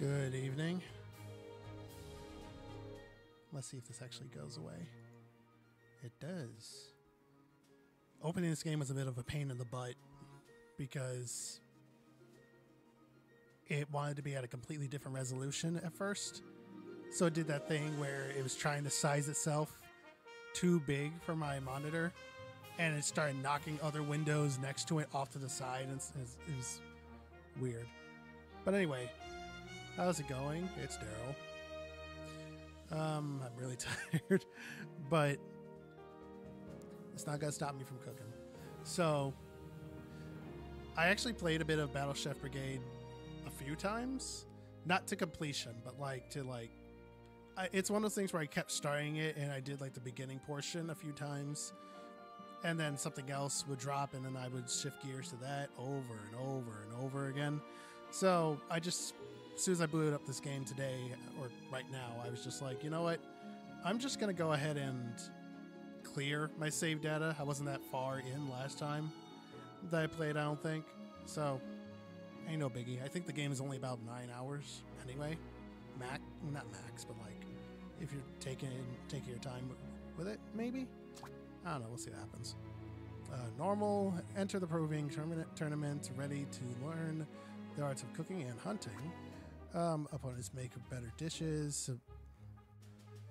Good evening. Let's see if this actually goes away. It does. Opening this game was a bit of a pain in the butt because it wanted to be at a completely different resolution at first. So it did that thing where it was trying to size itself too big for my monitor and it started knocking other windows next to it off to the side and it was weird. But anyway, how's it going? It's Daryl. Um, I'm really tired, but it's not gonna stop me from cooking. So, I actually played a bit of Battle Chef Brigade a few times, not to completion, but like to like. I, it's one of those things where I kept starting it and I did like the beginning portion a few times, and then something else would drop, and then I would shift gears to that over and over and over again. So I just, as soon as I booted up this game today or right now, I was just like, you know what? I'm just gonna go ahead and clear my save data. I wasn't that far in last time that I played, I don't think. So, ain't no biggie. I think the game is only about nine hours anyway. Max, not max, but like if you're taking taking your time with it, maybe. I don't know. We'll see what happens. Uh, normal. Enter the proving tournament. Tournament. Ready to learn the arts of cooking and hunting. Um, opponents make better dishes.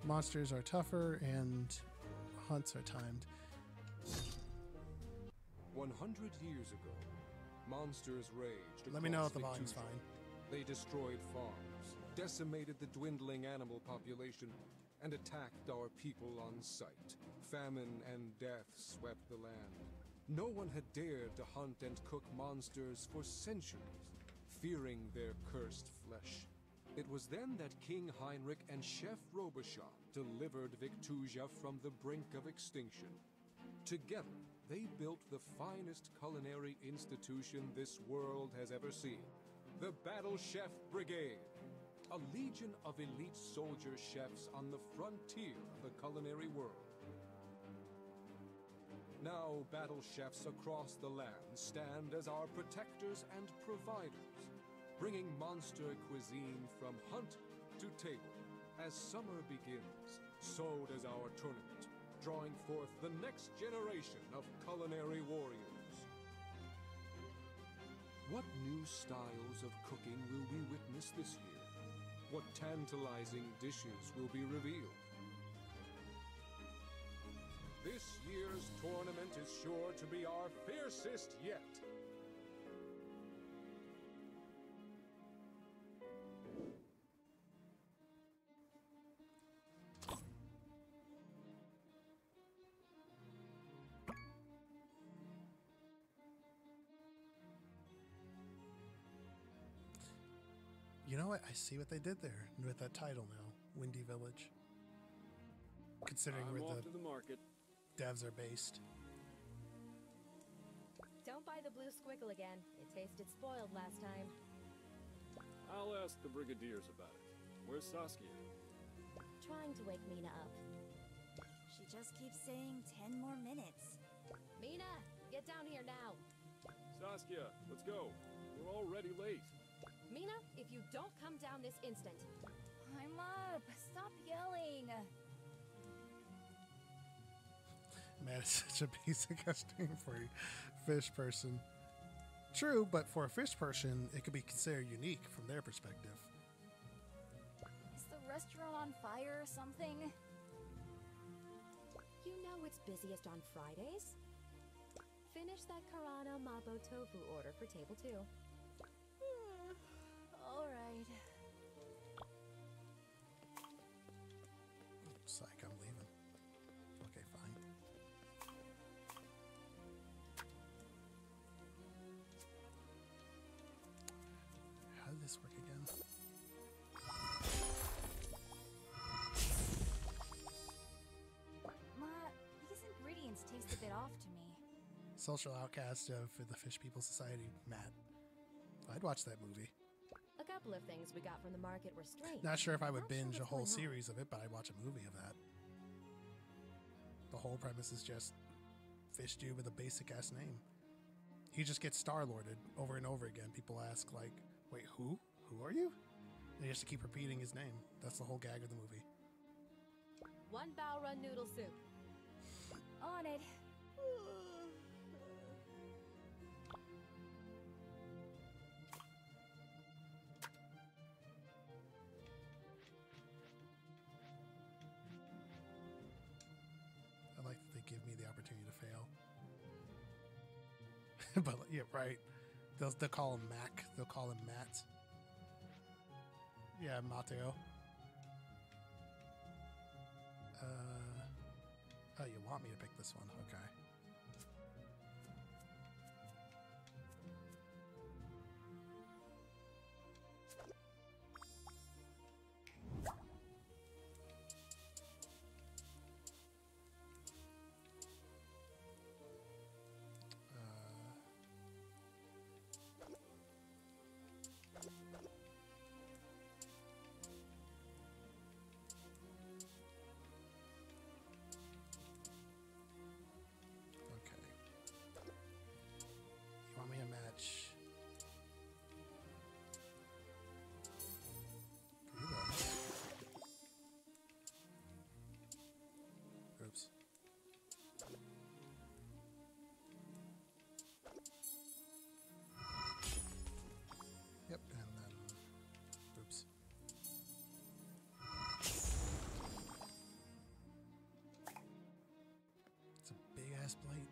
Monsters are tougher, and hunts are timed. 100 years ago, monsters raged Let me know if the volume's fine. They destroyed farms, decimated the dwindling animal population, and attacked our people on sight. Famine and death swept the land. No one had dared to hunt and cook monsters for centuries, fearing their cursed flesh. It was then that King Heinrich and Chef Robichaud delivered Victusia from the brink of extinction. Together, they built the finest culinary institution this world has ever seen the Battle Chef Brigade. A legion of elite soldier chefs on the frontier of the culinary world. Now, battle chefs across the land stand as our protectors and providers, bringing monster cuisine from hunt to table. As summer begins, so does our tournament, drawing forth the next generation of culinary warriors. What new styles of cooking will we witness this year? What tantalizing dishes will be revealed? This year's tournament is sure to be our fiercest yet. What? I see what they did there with that title now, Windy Village. Considering I'm where off the to the market. devs are based. Don't buy the blue squiggle again. It tasted spoiled last time. I'll ask the brigadiers about it. Where's Saskia? Trying to wake Mina up. She just keeps saying 10 more minutes. Mina, get down here now. Saskia, let's go. We're already late. Mina, if you don't come down this instant, I'm up. Stop yelling. Man, it's such a basic ass name for a fish person. True, but for a fish person, it could be considered unique from their perspective. Is the restaurant on fire or something? you know it's busiest on Fridays. Finish that Karana Mapo Tofu order for table two. All right. Psych, I'm leaving. Okay, fine. How did this work again? Ma, these ingredients taste a bit off to me. Social outcast of the Fish People Society, Matt. I'd watch that movie. A couple of things we got from the market were strange. Not sure if I would Not sure binge a whole going on. series of it, but I'd watch a movie of that. The whole premise is just Fish Dude with a basic ass name. He just gets star lorded over and over again. People ask, like, wait, who? Who are you? And he has to keep repeating his name. That's the whole gag of the movie. One bow run noodle soup. On it. I but yeah, right. They'll they'll call him Mac. They'll call him Matt. Yeah, Mateo. Uh, oh, you want me to pick this one? Okay. Big plate.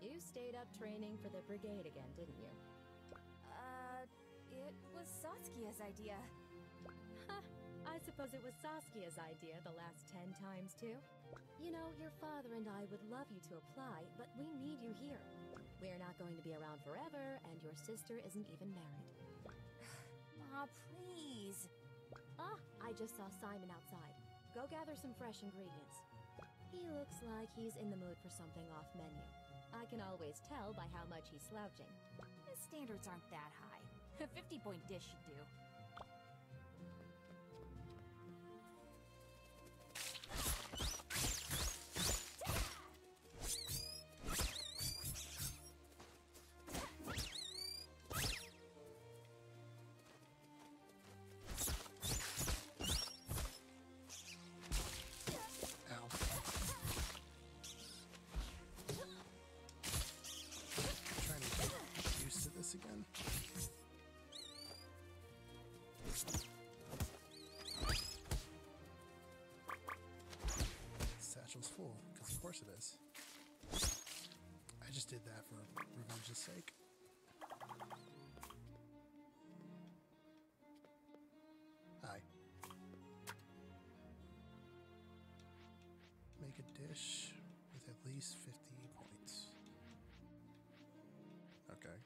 You stayed up training for the brigade again, didn't you? Uh, it was Saskia's idea. Ha! I suppose it was Saskia's idea the last ten times, too. You know, your father and I would love you to apply, but we need you here. We're not going to be around forever, and your sister isn't even married. Ma, please. Ah, I just saw Simon outside. Go gather some fresh ingredients. He looks like he's in the mood for something off menu. I can always tell by how much he's slouching. His standards aren't that high. A 50 point dish should do. Course it is. I just did that for revenge's sake. Hi. Make a dish with at least 50 points. Okay.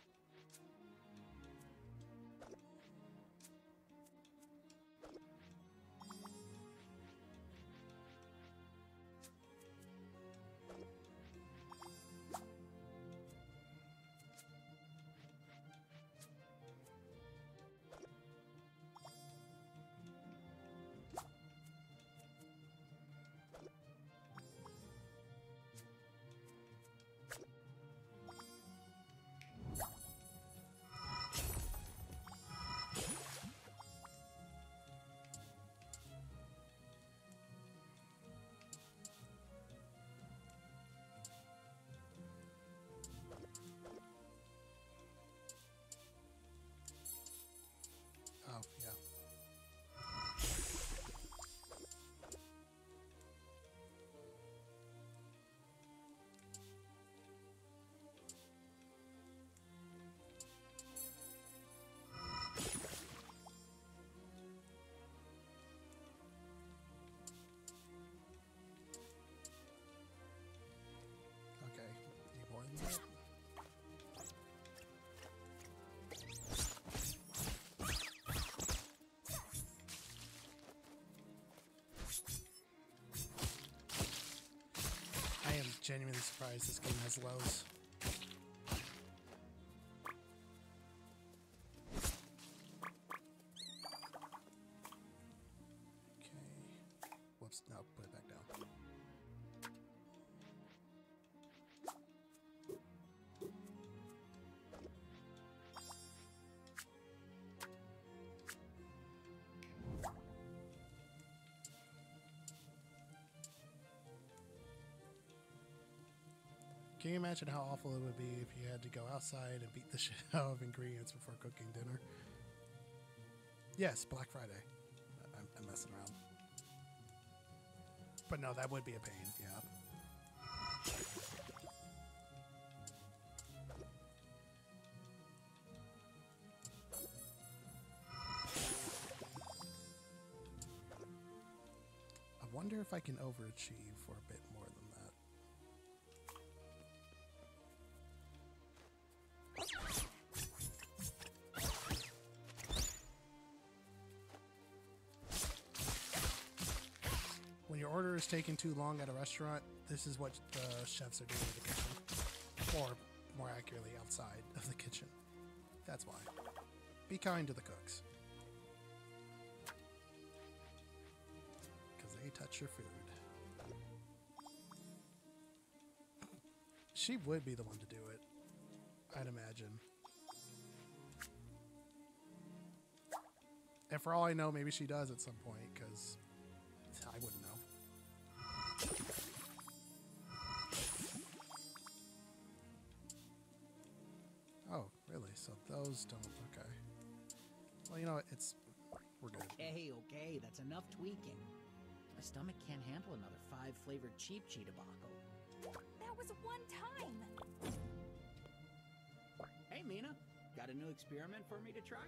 Genuinely surprised this game has lows. Imagine how awful it would be if you had to go outside and beat the shit out of ingredients before cooking dinner? Yes, Black Friday. I'm, I'm messing around. But no, that would be a pain, yeah. I wonder if I can overachieve for a bit more than that. When your order is taking too long at a restaurant, this is what the chefs are doing in the kitchen. Or, more accurately, outside of the kitchen. That's why. Be kind to the cooks. Because they touch your food. She would be the one to do it, I'd imagine. And for all I know, maybe she does at some point, because those don't. Okay. Well, you know what? It's. We're good. Okay, okay, that's enough tweaking. My stomach can't handle another five flavored cheap cheetah debacle. That was one time. Hey, Mina, got a new experiment for me to try?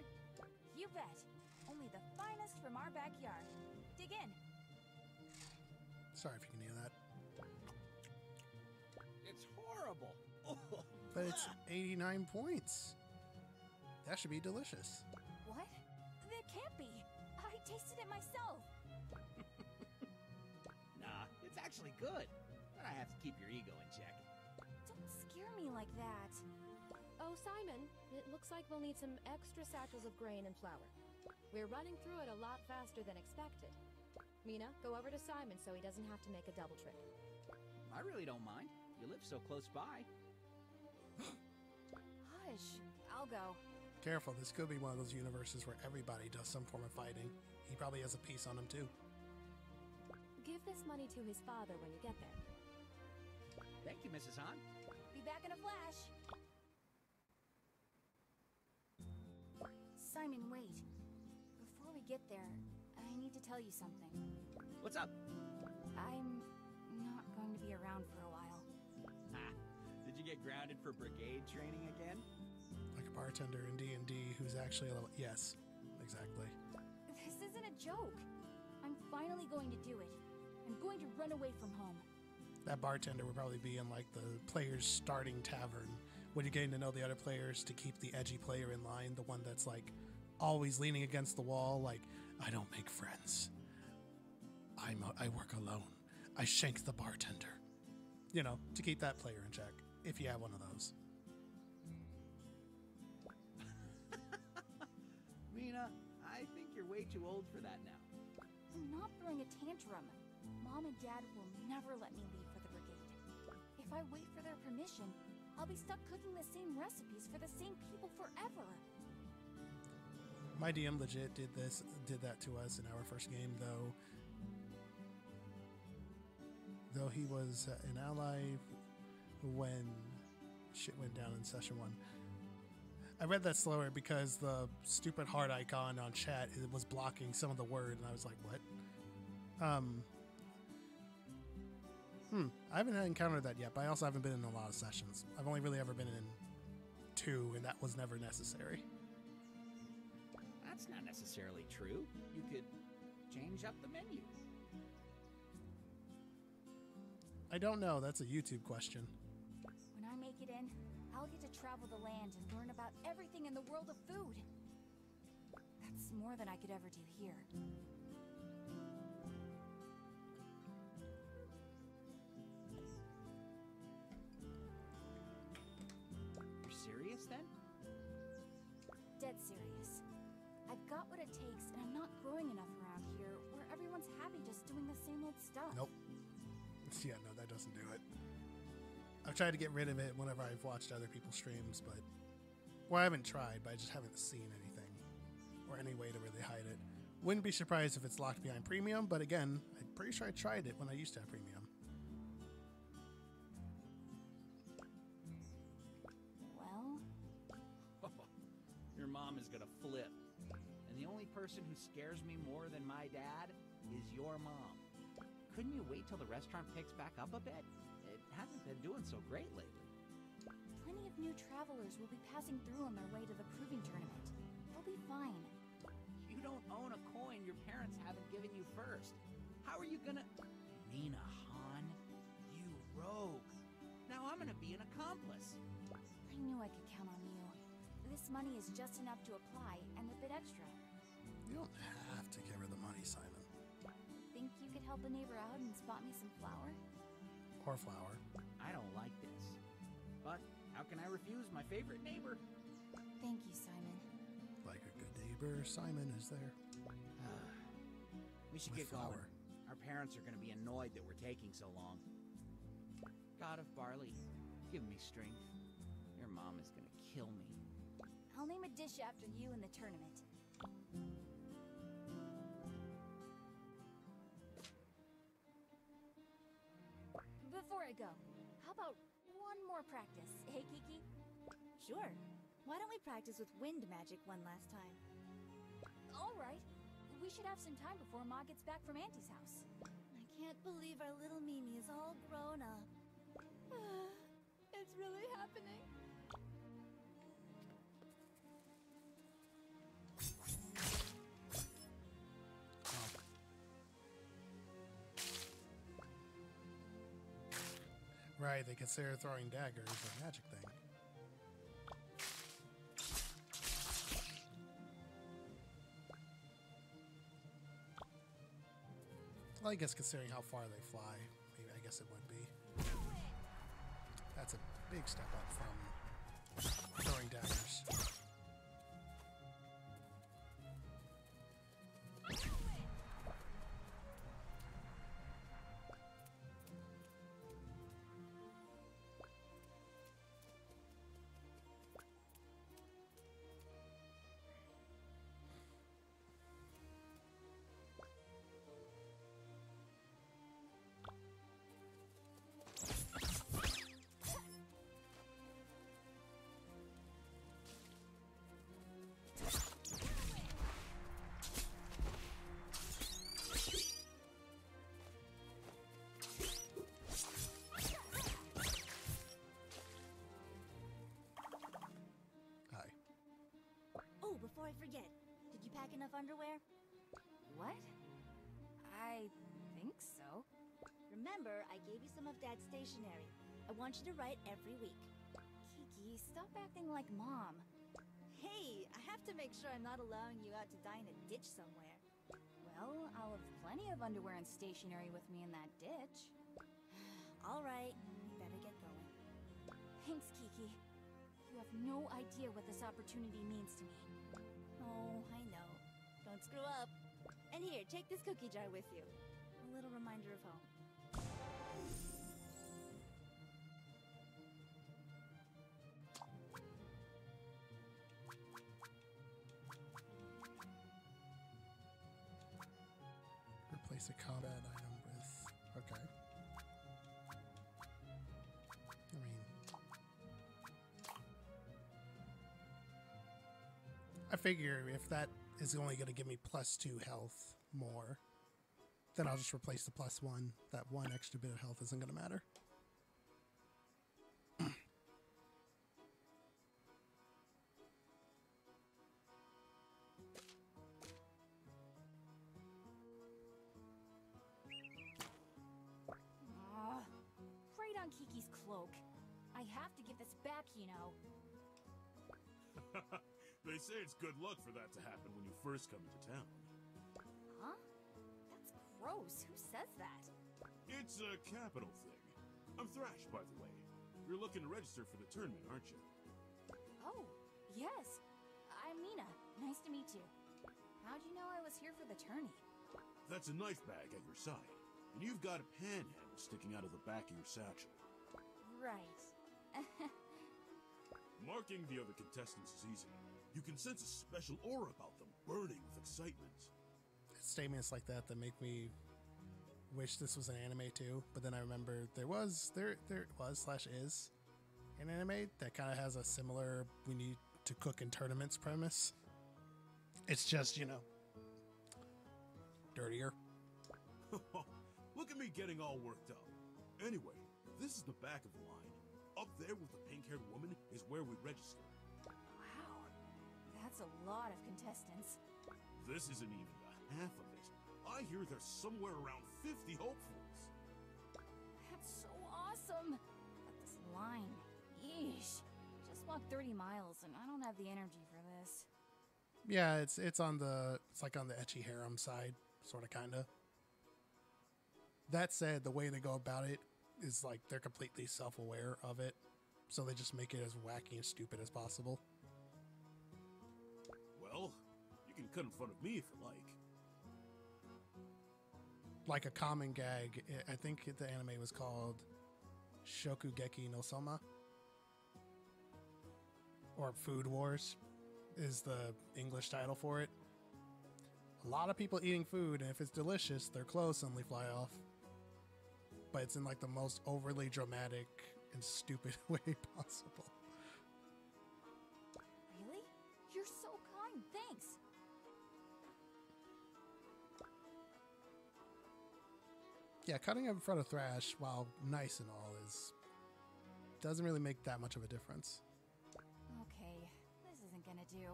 You bet. Only the finest from our backyard. Dig in. Sorry if you can hear that. It's horrible. Oh, But it's 89 points. That should be delicious. What? That can't be. I tasted it myself. nah, it's actually good. But I have to keep your ego in check. Don't scare me like that. Oh, Simon, it looks like we'll need some extra satchels of grain and flour. We're running through it a lot faster than expected. Mina, go over to Simon so he doesn't have to make a double trip. I really don't mind. You live so close by. Hush. I'll go. Careful, this could be one of those universes where everybody does some form of fighting. He probably has a piece on him too. Give this money to his father when you get there. Thank you, Mrs. Han. Be back in a flash. Simon, wait. Before we get there, I need to tell you something. What's up? I'm not going to be around for a while. Ah, did you get grounded for brigade training again? Bartender in D&D who's actually a level... Yes, exactly. This isn't a joke. I'm finally going to do it. I'm going to run away from home. That bartender would probably be in like the player's starting tavern when you're getting to know the other players to keep the edgy player in line, the one that's like always leaning against the wall, like, I don't make friends. I'm a, I work alone. I shank the bartender. You know, to keep that player in check, if you have one of those. Way too old for that now. I'm not throwing a tantrum. Mom and Dad will never let me leave for the brigade. If I wait for their permission, I'll be stuck cooking the same recipes for the same people forever. My DM legit did this, did that to us in our first game, though. Though he was an ally when shit went down in session one. I read that slower because the stupid heart icon on chat it was blocking some of the word, and I was like, "What?" Um. Hmm. I haven't encountered that yet, but I also haven't been in a lot of sessions. I've only really ever been in two, and that was never necessary. That's not necessarily true. You could change up the menu. I don't know. That's a YouTube question. When I make it in, I'll get to travel the land and learn about everything in the world of food. That's more than I could ever do here. You're serious then? Dead serious. I've got what it takes, and I'm not growing enough around here where everyone's happy just doing the same old stuff. Nope. Yeah, no, that doesn't do it. I've tried to get rid of it whenever I've watched other people's streams, but well, I haven't tried, but I just haven't seen anything or any way to really hide it. Wouldn't be surprised if it's locked behind premium, but again, I'm pretty sure I tried it when I used to have premium. Well, your mom is gonna flip, and the only person who scares me more than my dad is your mom. Couldn't you wait till the restaurant picks back up a bit? It hasn't been doing so great lately. Plenty of new travelers will be passing through on their way to the proving tournament. They'll be fine. You don't own a coin your parents haven't given you first. How are you gonna. Mina Han, you rogue. Now I'm gonna be an accomplice. I knew I could count on you. This money is just enough to apply, and a bit extra. You don't have to give her the money, Simon. Think you could help a neighbor out and spot me some flour? Or flour. How can I refuse my favorite neighbor? Thank you, Simon. Like a good neighbor, Simon is there. We should With get going. Our parents are going to be annoyed that we're taking so long. God of barley, give me strength. Your mom is going to kill me. I'll name a dish after you in the tournament. Before I go, how about one more practice, hey Kiki? Sure. Why don't we practice with wind magic one last time? All right. We should have some time before Ma gets back from Auntie's house. I can't believe our little Mimi is all grown up. it's really happening. Right, they consider throwing daggers a magic thing. Well, I guess considering how far they fly, maybe I guess it would be. That's a big step up from throwing daggers. Before I forget, did you pack enough underwear? What? I think so. Remember, I gave you some of Dad's stationery. I want you to write every week. Kiki, stop acting like Mom. Hey, I have to make sure I'm not allowing you out to die in a ditch somewhere. Well, I'll have plenty of underwear and stationery with me in that ditch. All right, we better get going. Thanks, Kiki. You have no idea what this opportunity means to me. Oh, I know. Don't screw up. And here, take this cookie jar with you. A little reminder of home. Figure if that is only going to give me plus two health more, then I'll just replace the plus one. That one extra bit of health isn't going to matter. Say it's good luck for that to happen when you first come into town. Huh? That's gross. Who says that? It's a capital thing. I'm Thrash, by the way. You're looking to register for the tournament, aren't you? Oh, yes. I'm Mina. Uh, nice to meet you. How'd you know I was here for the tourney? That's a knife bag at your side, and you've got a panhandle sticking out of the back of your satchel. Right. Marking the other contestants is easy. You can sense a special aura about them, burning with excitement. Statements like that that make me wish this was an anime too. But then I remember there was there there was slash is an anime that kind of has a similar we need to cook in tournaments premise. It's just, you know, dirtier. Look at me getting all worked up. Anyway, this is the back of the line. Up there with the pink-haired woman is where we register. Wow. That's a lot of contestants. This isn't even the half of it. I hear there's somewhere around 50 hopefuls. That's so awesome. But this line, yeesh. Just walked 30 miles and I don't have the energy for this. Yeah, it's it's on the it's like on the ecchi harem side, sort of kind of. That said, the way they go about it is like they're completely self-aware of it, so they just make it as wacky and stupid as possible. Cut in front of me if you like. Like a common gag, I- I think the anime was called Shokugeki no Soma or Food Wars is the English title for it. A lot of people eating food, and if it's delicious, their clothes suddenly fly off. But it's in like the most overly dramatic and stupid way possible. Yeah, cutting up in front of Thrash, while nice and all, is doesn't really make that much of a difference. Okay, this isn't gonna do.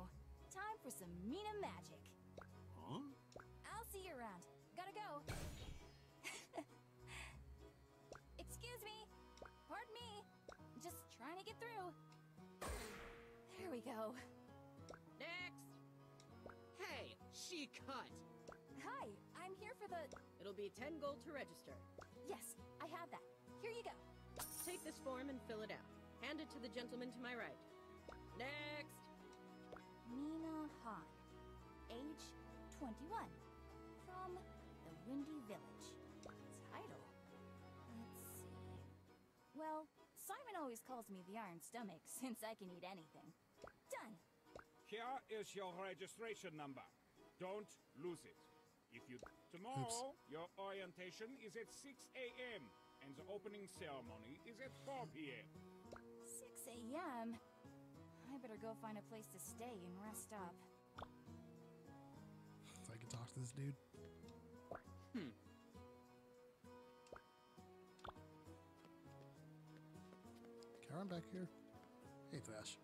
Time for some Mina magic. Huh? I'll see you around. Gotta go. Excuse me. Pardon me. Just trying to get through. There we go. Next! Hey, she cut! Hi, I'm here for the. It'll be 10 gold to register. Yes, I have that. Here you go. Take this form and fill it out. Hand it to the gentleman to my right. Next! Mina Han, age 21, from the Windy Village. Title? Let's see. Well, Simon always calls me the Iron Stomach since I can eat anything. Done. Here is your registration number. Don't lose it. If you tomorrow, your orientation is at 6 a.m. and the opening ceremony is at 4 p.m. 6 a.m. I better go find a place to stay and rest up. So I can talk to this dude. Hmm. Karen back here. Hey, Thrash.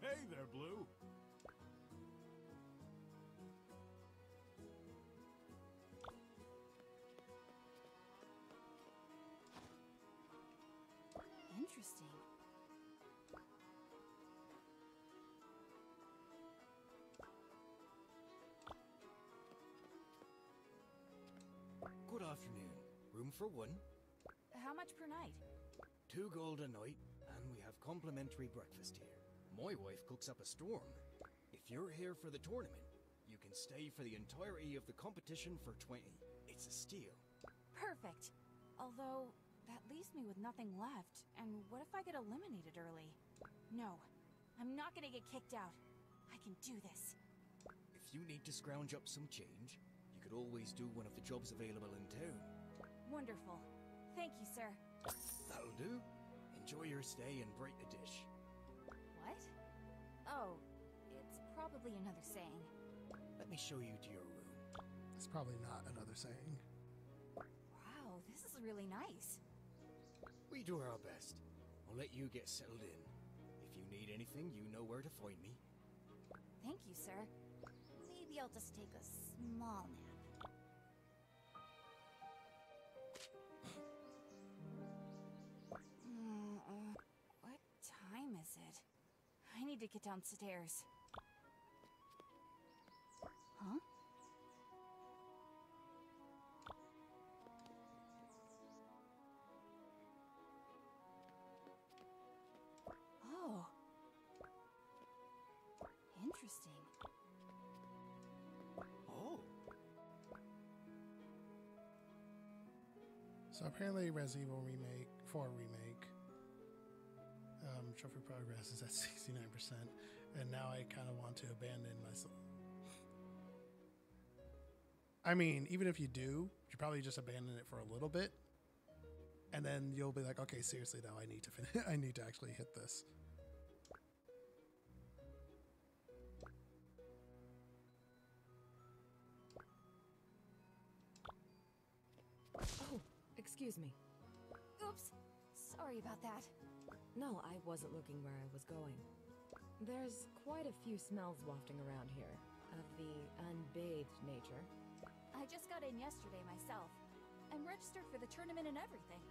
Hey there, Blue. For one, How much per night? two gold a night, and we have complimentary breakfast here. My wife cooks up a storm. If you're here for the tournament, you can stay for the entirety of the competition for 20. It's a steal. Perfect. Although, that leaves me with nothing left. And what if I get eliminated early? No, I'm not gonna get kicked out. I can do this. If you need to scrounge up some change, you could always do one of the jobs available in town. Wonderful. Thank you, sir. That'll do. Enjoy your stay and break a dish. What? Oh, it's probably another saying. Let me show you to your room. It's probably not another saying. Wow, this is really nice. We do our best. I'll let you get settled in. If you need anything, you know where to find me. Thank you, sir. Maybe I'll just take a small nap. Uh, what time is it? I need to get downstairs. Huh? Oh. Interesting. Oh, So apparently, Resident Evil remake, 4 remake, trophy progress is at 69%, and now I kind of want to abandon myself. I mean, even if you do, you probably just abandon it for a little bit, and then you'll be like, okay, seriously though, I need to finish. I need to actually hit this. Oh, excuse me. Oops, sorry about that. No, I wasn't looking where I was going. There's quite a few smells wafting around here, of the unbathed nature. I just got in yesterday myself. I'm registered for the tournament and everything.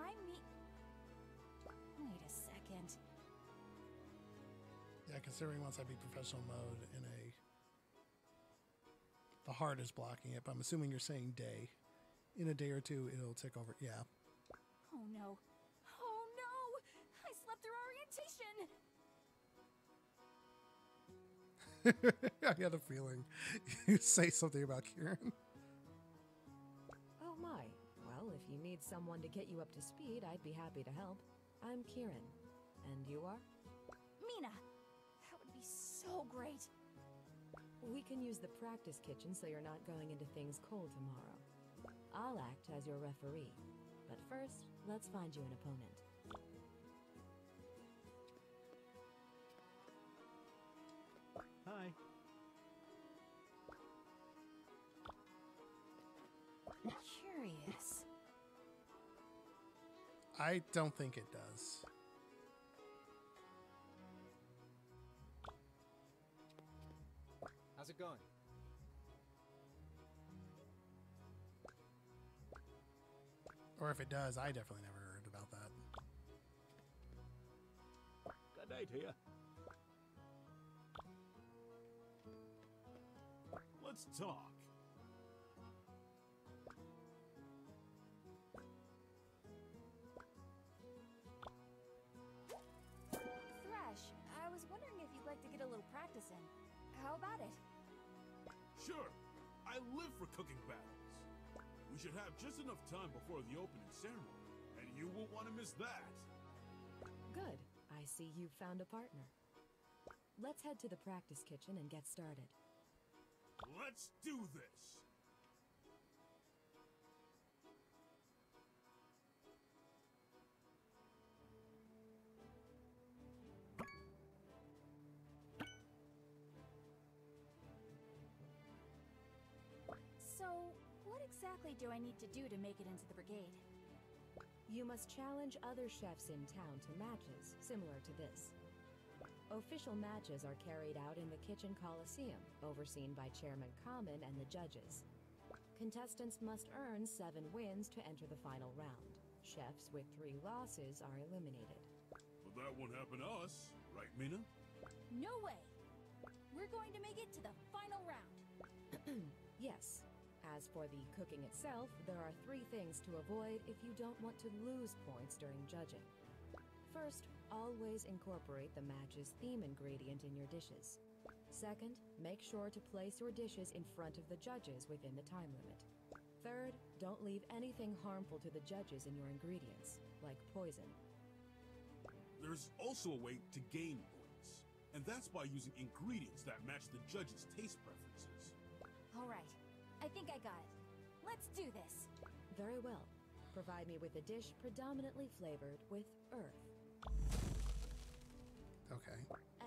I'm me. Wait a second. Yeah, considering once I beat professional mode in a. The heart is blocking it, but I'm assuming you're saying day. In a day or two, it'll take over. Yeah. Oh no. I had a feeling you'd say something about Kieran. Oh my. Well, if you need someone to get you up to speed, I'd be happy to help. I'm Kieran. And you are? Mina! That would be so great. We can use the practice kitchen so you're not going into things cold tomorrow. I'll act as your referee. But first, let's find you an opponent. Hi. Curious. I don't think it does. How's it going? Or if it does, I definitely never heard about that. Good night Let's talk. Thrash, I was wondering if you'd like to get a little practice in. How about it? Sure, I live for cooking battles. We should have just enough time before the opening ceremony, and you won't want to miss that. Good. I see you've found a partner. Let's head to the practice kitchen and get started. Let's do this. So, what exactly do I need to do to make it into the brigade? You must challenge other chefs in town to matches similar to this. Official matches are carried out in the Kitchen Coliseum, overseen by Chairman Common and the judges. Contestants must earn seven wins to enter the final round. Chefs with three losses are eliminated. But that won't happen to us, right, Mina? No way! We're going to make it to the final round. Yes. As for the cooking itself, there are three things to avoid if you don't want to lose points during judging. First, always incorporate the match's theme ingredient in your dishes. Second, make sure to place your dishes in front of the judges within the time limit. Third, don't leave anything harmful to the judges in your ingredients, like poison. There's also a way to gain points, and that's by using ingredients that match the judge's taste preferences. Alright, I think I got it. Let's do this. Very well. Provide me with a dish predominantly flavored with earth. Okay.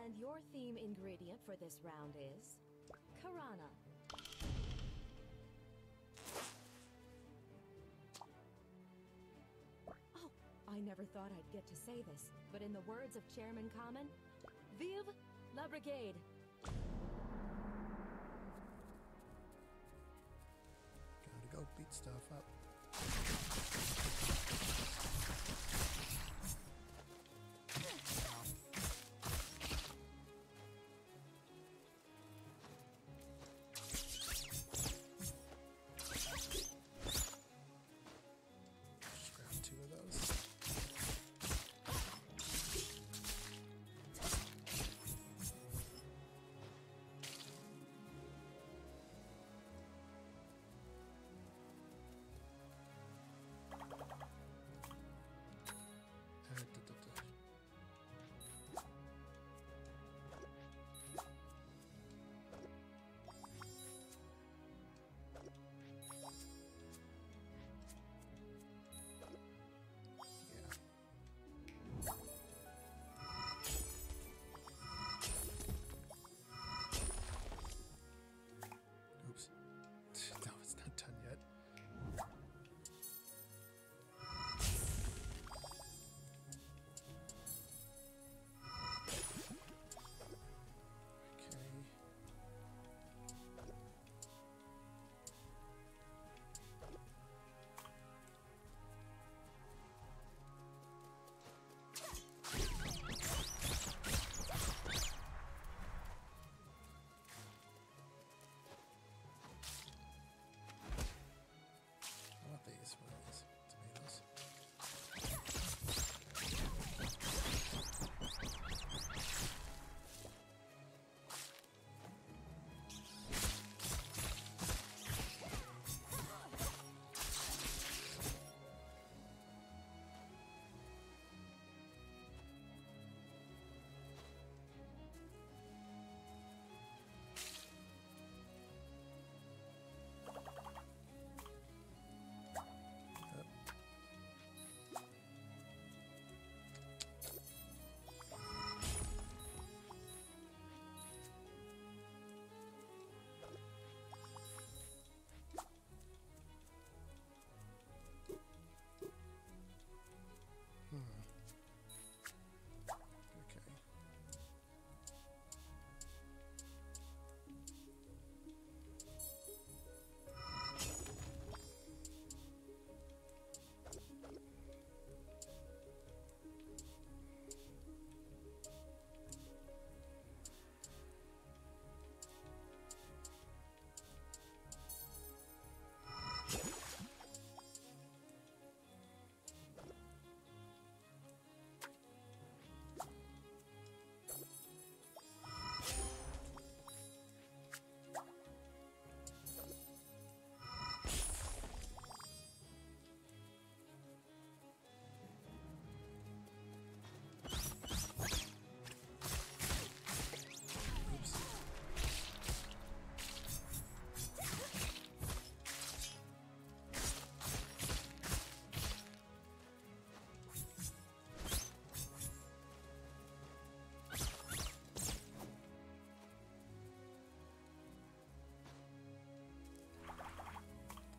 And your theme ingredient for this round is Karana. Oh, I never thought I'd get to say this, but in the words of Chairman Common, Vive la Brigade! Gotta go beat stuff up.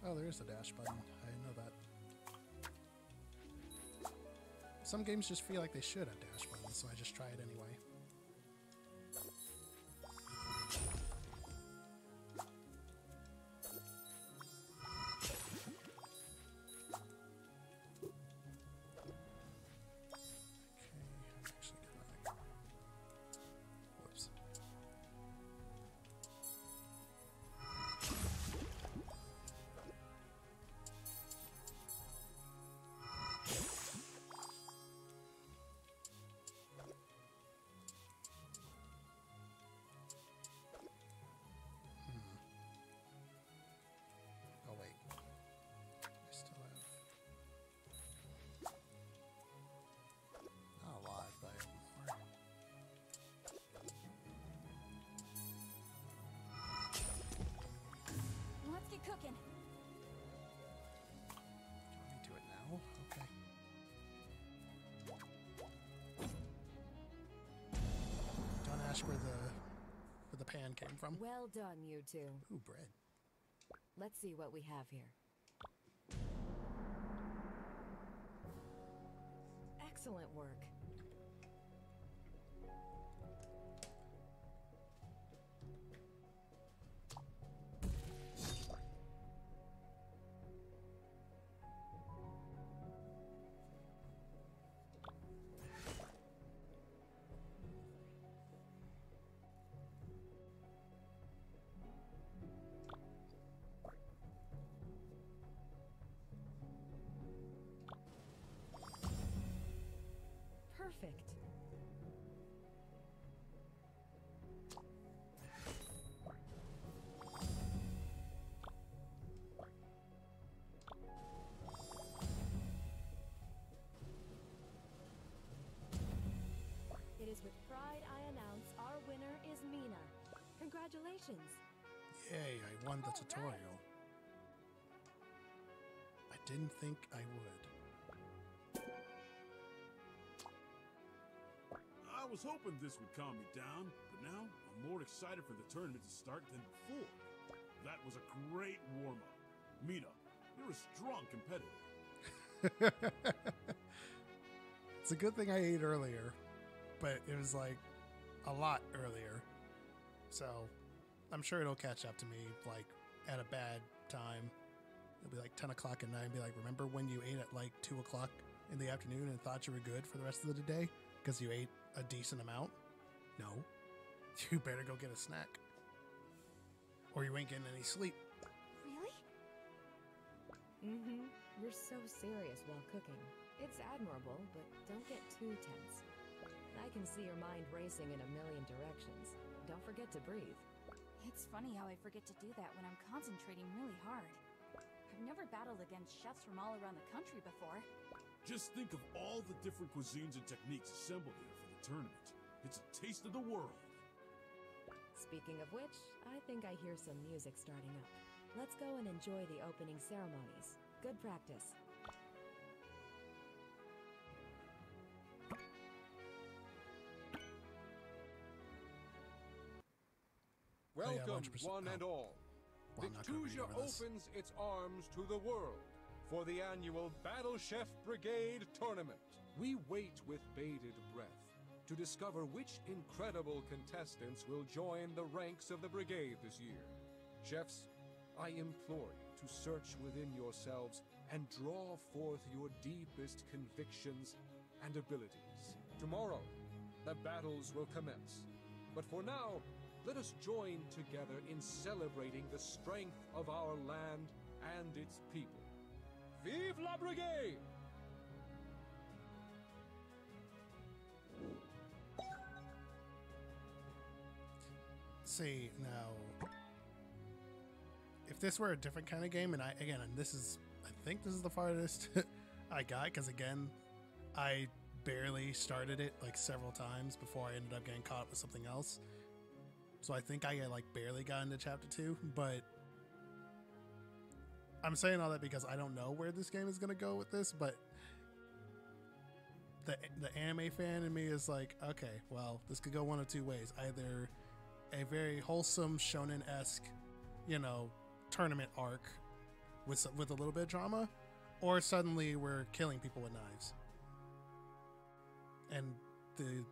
Oh, there is a dash button. I know that. Some games just feel like they should have dash buttons, so I just try it anyway. Came from. Well done, you two. Ooh, bread. Let's see what we have here. Excellent work. Perfect. It is with pride I announce our winner is Mina. Congratulations. Yay, I won the tutorial. I didn't think I would. Was hoping this would calm me down, but now I'm more excited for the tournament to start than before. That was a great warm up. Mina, you're a strong competitor. It's a good thing I ate earlier, but it was like a lot earlier. So I'm sure it'll catch up to me like at a bad time. It'll be like 10 o'clock at night and be like, remember when you ate at like 2 o'clock in the afternoon and thought you were good for the rest of the day because you ate a decent amount? No. You better go get a snack. Or you ain't getting any sleep. Really? Mm-hmm. You're so serious while cooking. It's admirable, but don't get too tense. I can see your mind racing in a million directions. Don't forget to breathe. It's funny how I forget to do that when I'm concentrating really hard. I've never battled against chefs from all around the country before. Just think of all the different cuisines and techniques assembled here for the tournament. It's a taste of the world. Speaking of which, I think I hear some music starting up. Let's go and enjoy the opening ceremonies. Good practice. Oh, yeah, Welcome, 100%. one and all. Well, I'm not gonna read Victusia opens its arms to the world for the annual Battle Chef Brigade Tournament. We wait with bated breath to discover which incredible contestants will join the ranks of the brigade this year. Chefs, I implore you to search within yourselves and draw forth your deepest convictions and abilities. Tomorrow, the battles will commence. But for now, let us join together in celebrating the strength of our land and its people. Vive la Brigade! See now, if this were a different kind of game, and I again, and this is, I think this is the farthest I got because again, I barely started it like several times before I ended up getting caught up with something else. So I think I like barely got into chapter two, but I'm saying all that because I don't know where this game is gonna go with this, but the the anime fan in me is like, okay, well, this could go one of two ways. Either a very wholesome shonen esque, you know, tournament arc with with a little bit of drama, or suddenly we're killing people with knives. And the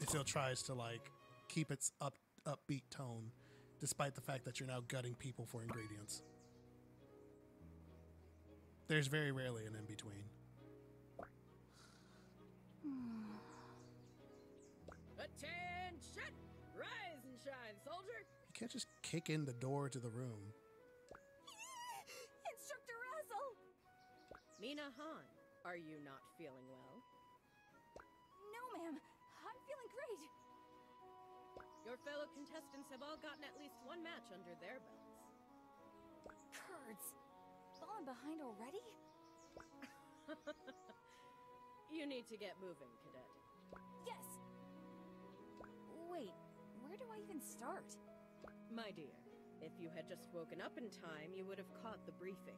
it still tries to like keep its up upbeat tone, despite the fact that you're now gutting people for ingredients. There's very rarely an in between. Hmm. Can't just kick in the door to the room. Instructor Razzle! Mina Han, are you not feeling well? No, ma'am. I'm feeling great. Your fellow contestants have all gotten at least one match under their belts. Kurds. Falling behind already? You need to get moving, cadet. Yes! Wait, where do I even start? My dear, if you had just woken up in time, you would have caught the briefing.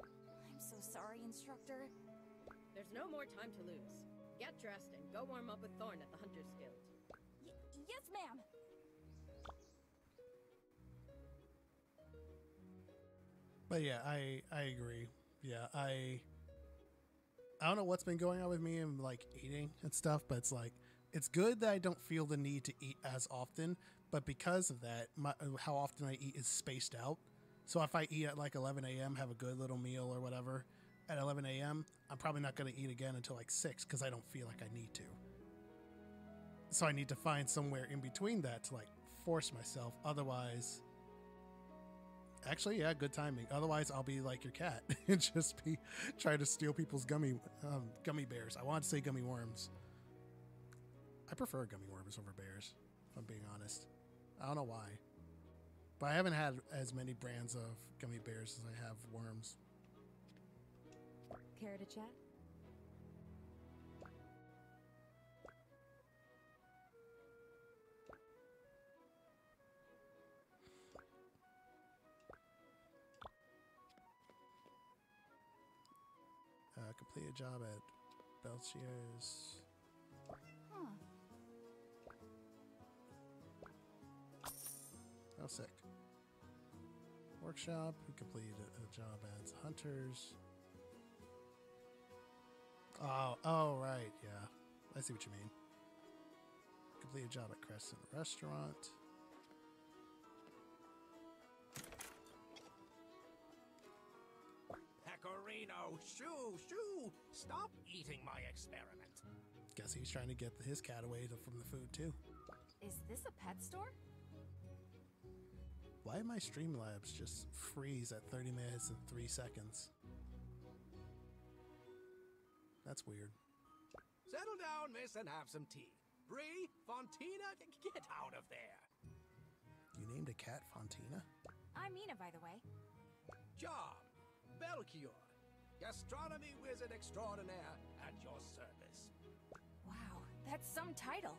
I'm so sorry, Instructor. There's no more time to lose. Get dressed and go warm up with Thorn at the Hunter's Guild. Y- yes, ma'am! But yeah, I I agree. Yeah, I I don't know what's been going on with me and like eating and stuff, but it's like it's good that I don't feel the need to eat as often, but because of that, my how often I eat is spaced out. So if I eat at like 11 a.m., have a good little meal or whatever at 11 a.m., I'm probably not going to eat again until like 6 because I don't feel like I need to. So I need to find somewhere in between that to like force myself. Otherwise, Actually, yeah, good timing. Otherwise, I'll be like your cat and just be trying to steal people's gummy um, gummy bears. I wanted to say gummy worms. I prefer gummy worms over bears, if I'm being honest. I don't know why, but I haven't had as many brands of gummy bears as I have worms. Care to chat? Uh, complete a job at Belchior's. Huh. Oh, sick. Workshop. We completed a, a job as hunters. Oh, oh, right. Yeah. I see what you mean. Complete a job at Crescent Restaurant. Pecorino, shoo, shoo! Stop eating my experiment. Guess he's trying to get his cat away to, from the food, too. Is this a pet store? Why my Streamlabs just freeze at 30 minutes and 3 seconds? That's weird. Settle down, miss, and have some tea. Brie, Fontina, get out of there. You named a cat Fontina? I'm Mina, by the way. Job, Belchior, gastronomy wizard extraordinaire at your service. Wow, that's some title.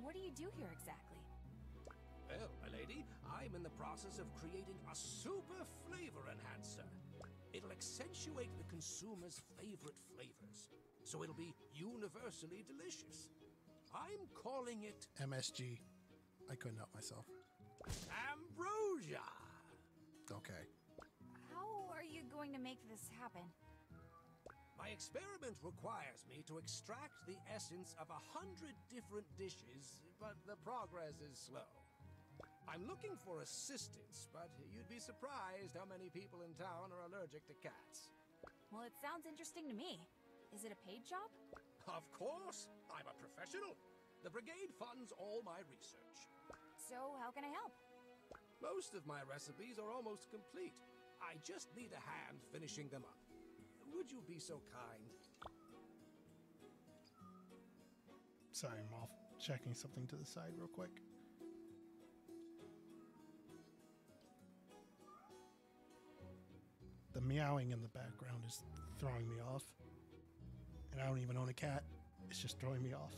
What do you do here exactly? Well, my lady, I'm in the process of creating a super flavor enhancer. It'll accentuate the consumer's favorite flavors, so it'll be universally delicious. I'm calling it MSG. I couldn't help myself. Ambrosia. Okay. How are you going to make this happen? My experiment requires me to extract the essence of a hundred different dishes, but the progress is slow. I'm looking for assistance, but you'd be surprised how many people in town are allergic to cats. Well, it sounds interesting to me. Is it a paid job? Of course, I'm a professional. The brigade funds all my research. So, how can I help? Most of my recipes are almost complete. I just need a hand finishing them up. Would you be so kind? Sorry, I'm off checking something to the side real quick. Meowing in the background is throwing me off. And I don't even own a cat. It's just throwing me off.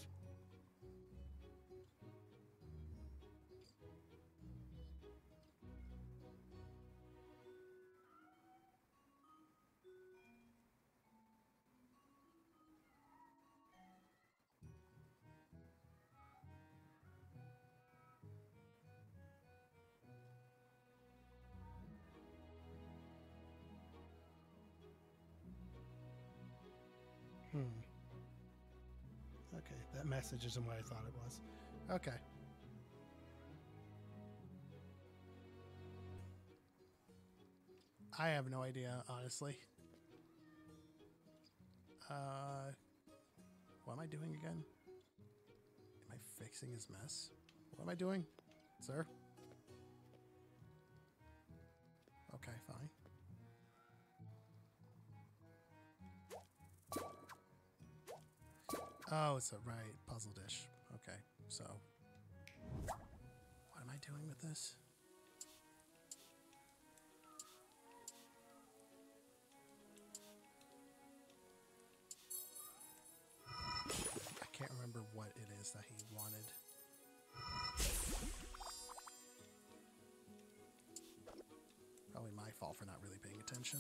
Hmm. Okay, that message isn't what I thought it was. Okay. I have no idea, honestly. Uh, what am I doing again? Am I fixing his mess? What am I doing, sir? Okay, fine. Oh, it's a right puzzle dish. Okay, so what am I doing with this? I can't remember what it is that he wanted. Probably my fault for not really paying attention.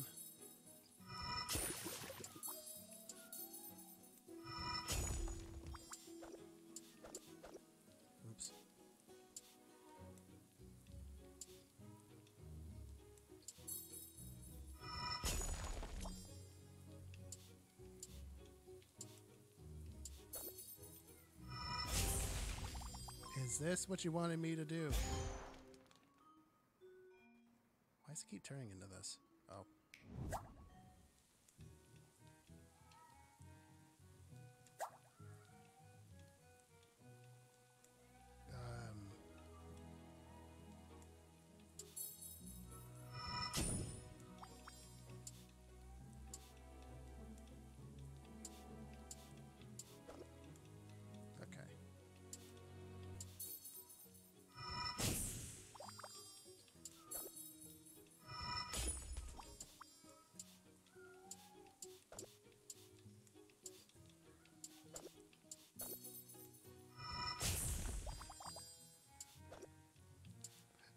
Is this what you wanted me to do? Why does it keep turning into this?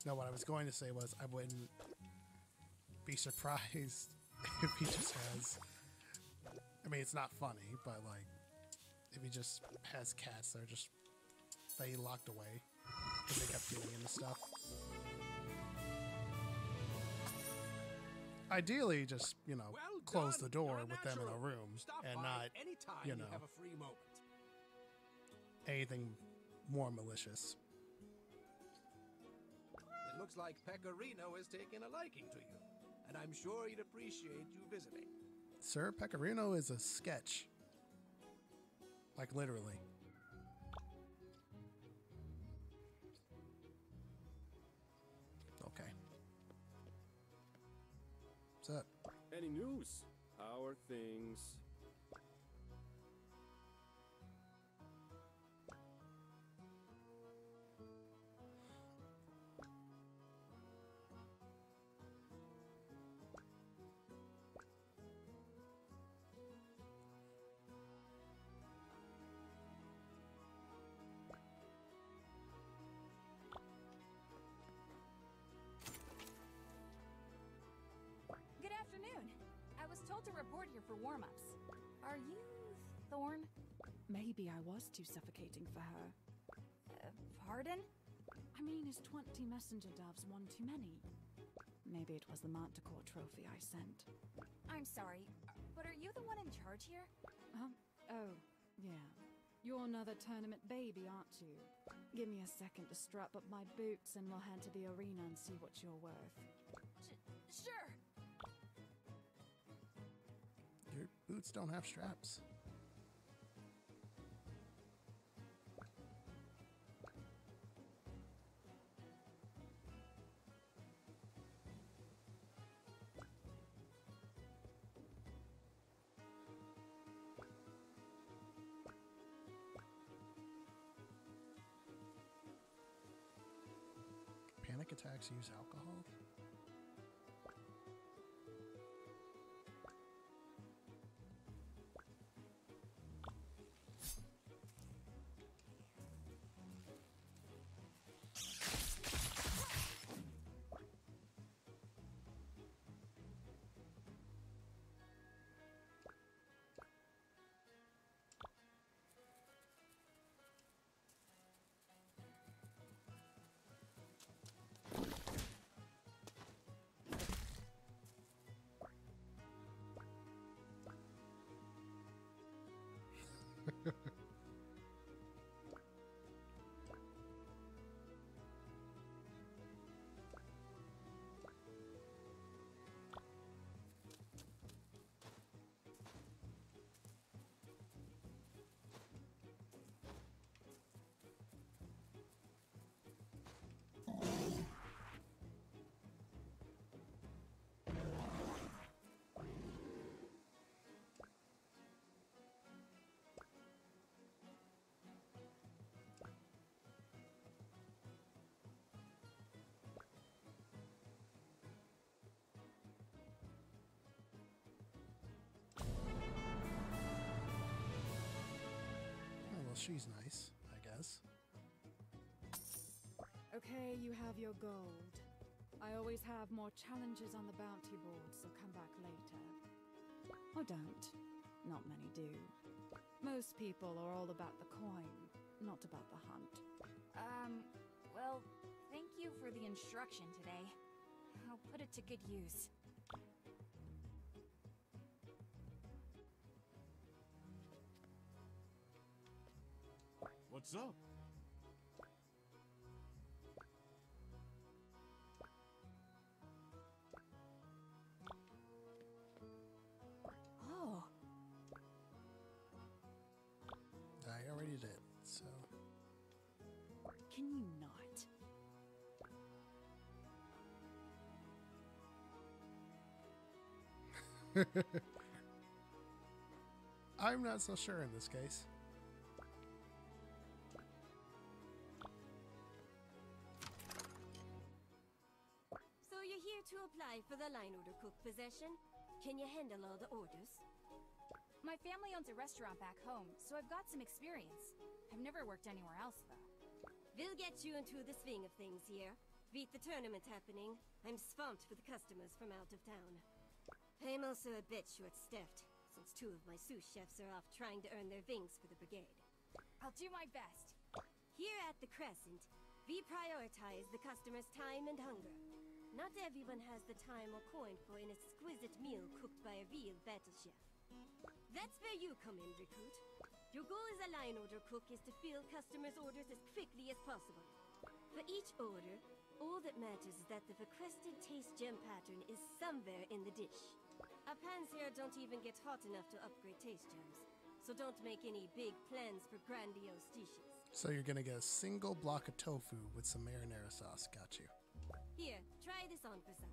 No, what I was going to say was I wouldn't be surprised if he just has. I mean, it's not funny, but like, if he just has cats that are just that he locked away because they kept getting into stuff. Ideally, just you know, Well close done. the door You're with them in a room Stop and not anytime you you know have a free moment. anything more malicious. It looks like Pecorino has taken a liking to you, and I'm sure he'd appreciate you visiting. Sir Pecorino is a sketch. Like literally. Okay. What's up? Any news? How are things? Told to report here for warm-ups. Are you Thorn? Maybe I was too suffocating for her. Uh, pardon? I mean, is 20 messenger doves one too many? Maybe it was the Manticore trophy I sent. I'm sorry, but are you the one in charge here? Um, oh, yeah. You're another tournament baby, aren't you? Give me a second to strap up my boots and we'll head to the arena and see what you're worth. Boots don't have straps. Panic attacks use alcohol? She's nice, I guess. Okay, you have your gold. I always have more challenges on the bounty board, so come back later. Or don't. Not many do. Most people are all about the coin, not about the hunt. Um, well, thank you for the instruction today. I'll put it to good use. What's up? Oh, I already did, so. Can you not? I'm not so sure in this case. To apply for the line order cook possession? Can you handle all the orders? my family owns a restaurant back home, so I've got some experience. I've never worked anywhere else, though. We'll get you into the swing of things here. Beat the tournament happening. I'm swamped with the customers from out of town. I'm also a bit short-staffed, since two of my sous chefs are off trying to earn their wings for the brigade. I'll do my best. Here at the Crescent, we prioritize the customer's time and hunger. Not everyone has the time or coin for an exquisite meal cooked by a real battle chef. That's where you come in, recruit. Your goal as a line order cook is to fill customers' orders as quickly as possible. For each order, all that matters is that the requested taste gem pattern is somewhere in the dish. Our pans here don't even get hot enough to upgrade taste gems, so don't make any big plans for grandiose dishes. So you're gonna get a single block of tofu with some marinara sauce. Got you. Here, try this on for size.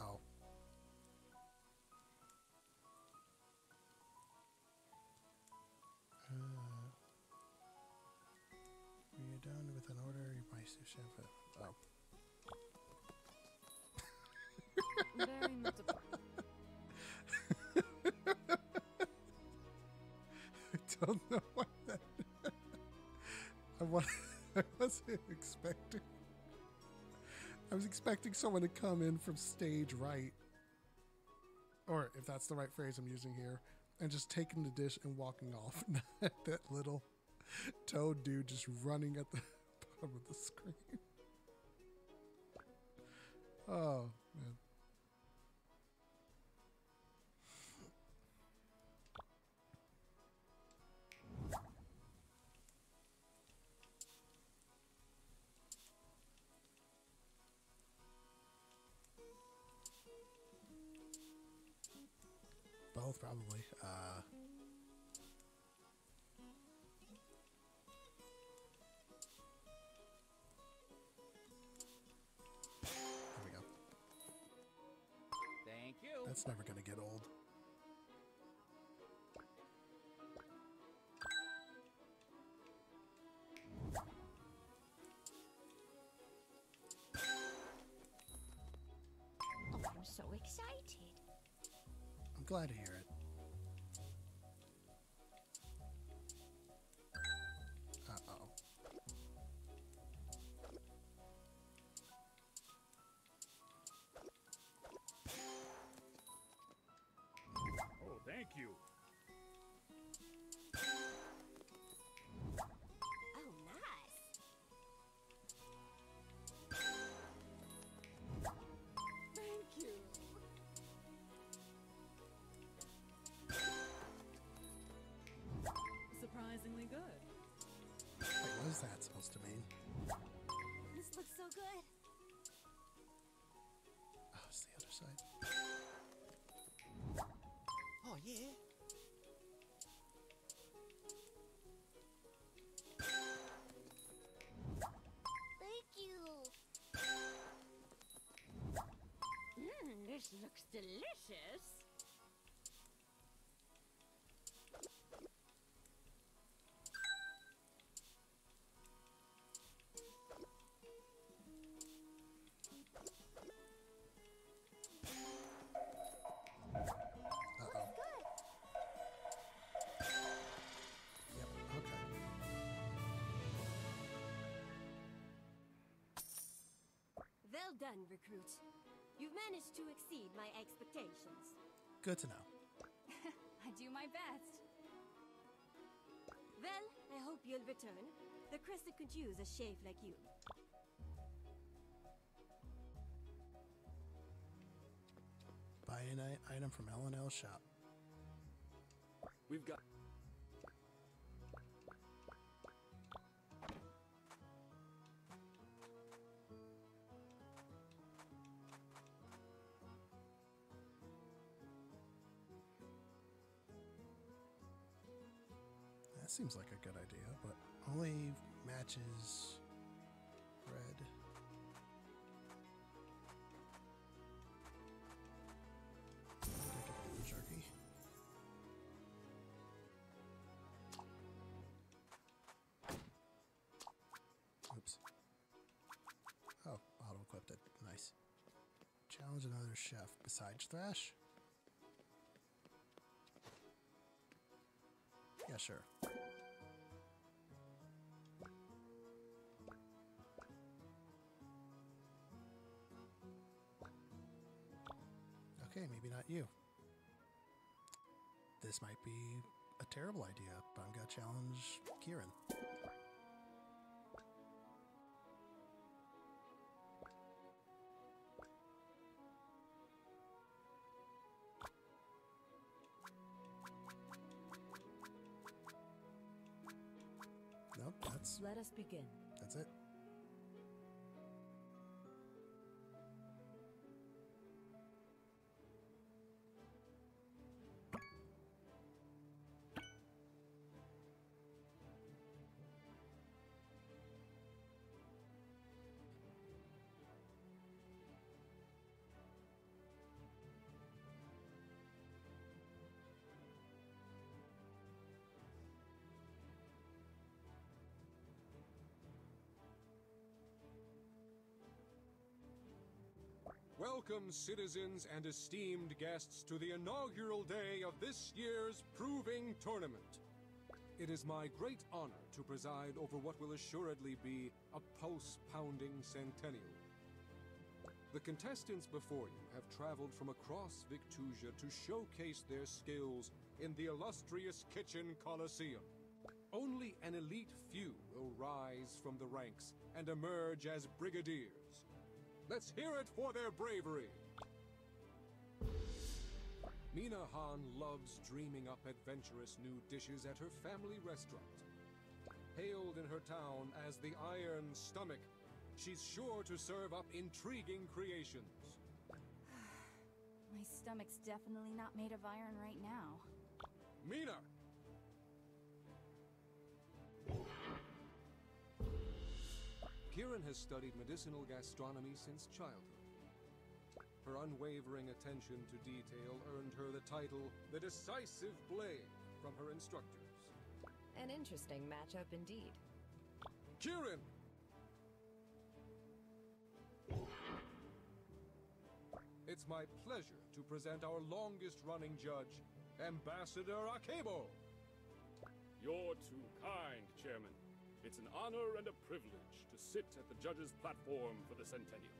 Oh. Uh, when you're done with an order, you buy it. Oh. Very much don't know why that. I, wa- I wasn't expecting. I was expecting someone to come in from stage right, or if that's the right phrase I'm using here, and just taking the dish and walking off. That little toad dude just running at the bottom of the screen. Oh Both probably. Uh, there we go. Thank you. That's never gonna get old. Oh, I'm so excited. I'm glad to hear it. delicious. Done, recruit. You've managed to exceed my expectations. Good to know. I do my best. Well, I hope you'll return. The Crescent could use a chef like you. Buy an item from L&L shop. We've got. Seems like a good idea, but only matches red. Oops. Oh, auto equipped it. Nice. Challenge another chef besides Thrash? Yeah, sure. Be a terrible idea, but I'm gonna challenge Kieran. Nope, that's Let us begin. that's it. Welcome, citizens and esteemed guests, to the inaugural day of this year's Proving Tournament. It is my great honor to preside over what will assuredly be a pulse pounding centennial. The contestants before you have traveled from across Victusia to showcase their skills in the illustrious Kitchen Coliseum. Only an elite few will rise from the ranks and emerge as brigadiers. Let's hear it for their bravery. Mina Han loves dreaming up adventurous new dishes at her family restaurant. Hailed in her town as the Iron Stomach, she's sure to serve up intriguing creations. My stomach's definitely not made of iron right now. Mina! Kirren has studied medicinal gastronomy since childhood. Her unwavering attention to detail earned her the title the Decisive Blade from her instructors. An interesting matchup indeed. Kirren! It's my pleasure to present our longest running judge, Ambassador Akebo. You're too kind, Chairman. It's an honor and a privilege to sit at the judge's platform for the Centennial.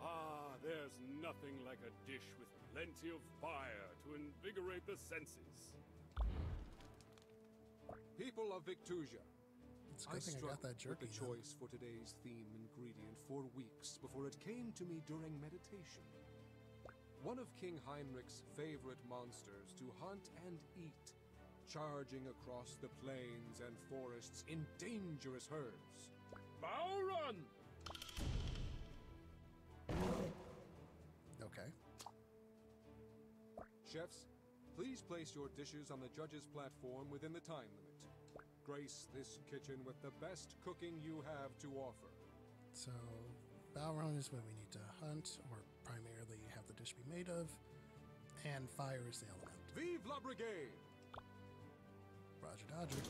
Ah, there's nothing like a dish with plenty of fire to invigorate the senses. People of Victusia, It's a good thing I got that jerky. with the then. choice for today's theme ingredient for weeks before it came to me during meditation. One of King Heinrich's favorite monsters to hunt and eat, charging across the plains and forests in dangerous herds. Bowrun! Okay. Chefs, please place your dishes on the judge's platform within the time limit. Grace this kitchen with the best cooking you have to offer. So, Balron is what we need to hunt, or primarily have the dish be made of, and fire is the element. Vive la brigade! Roger Dodger.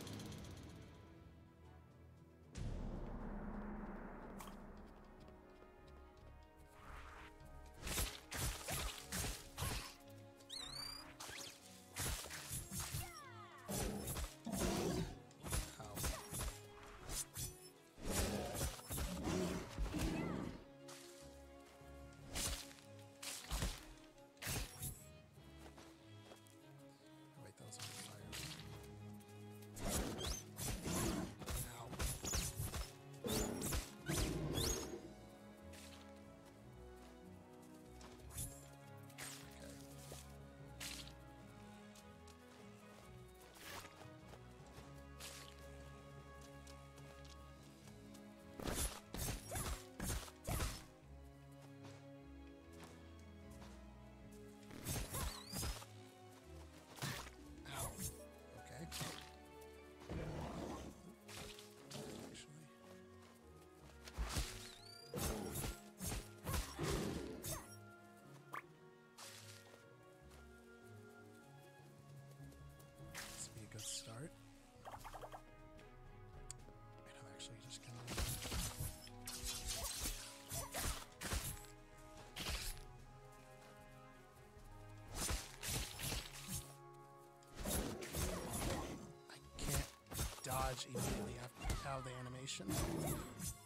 Much immediately after of the animation.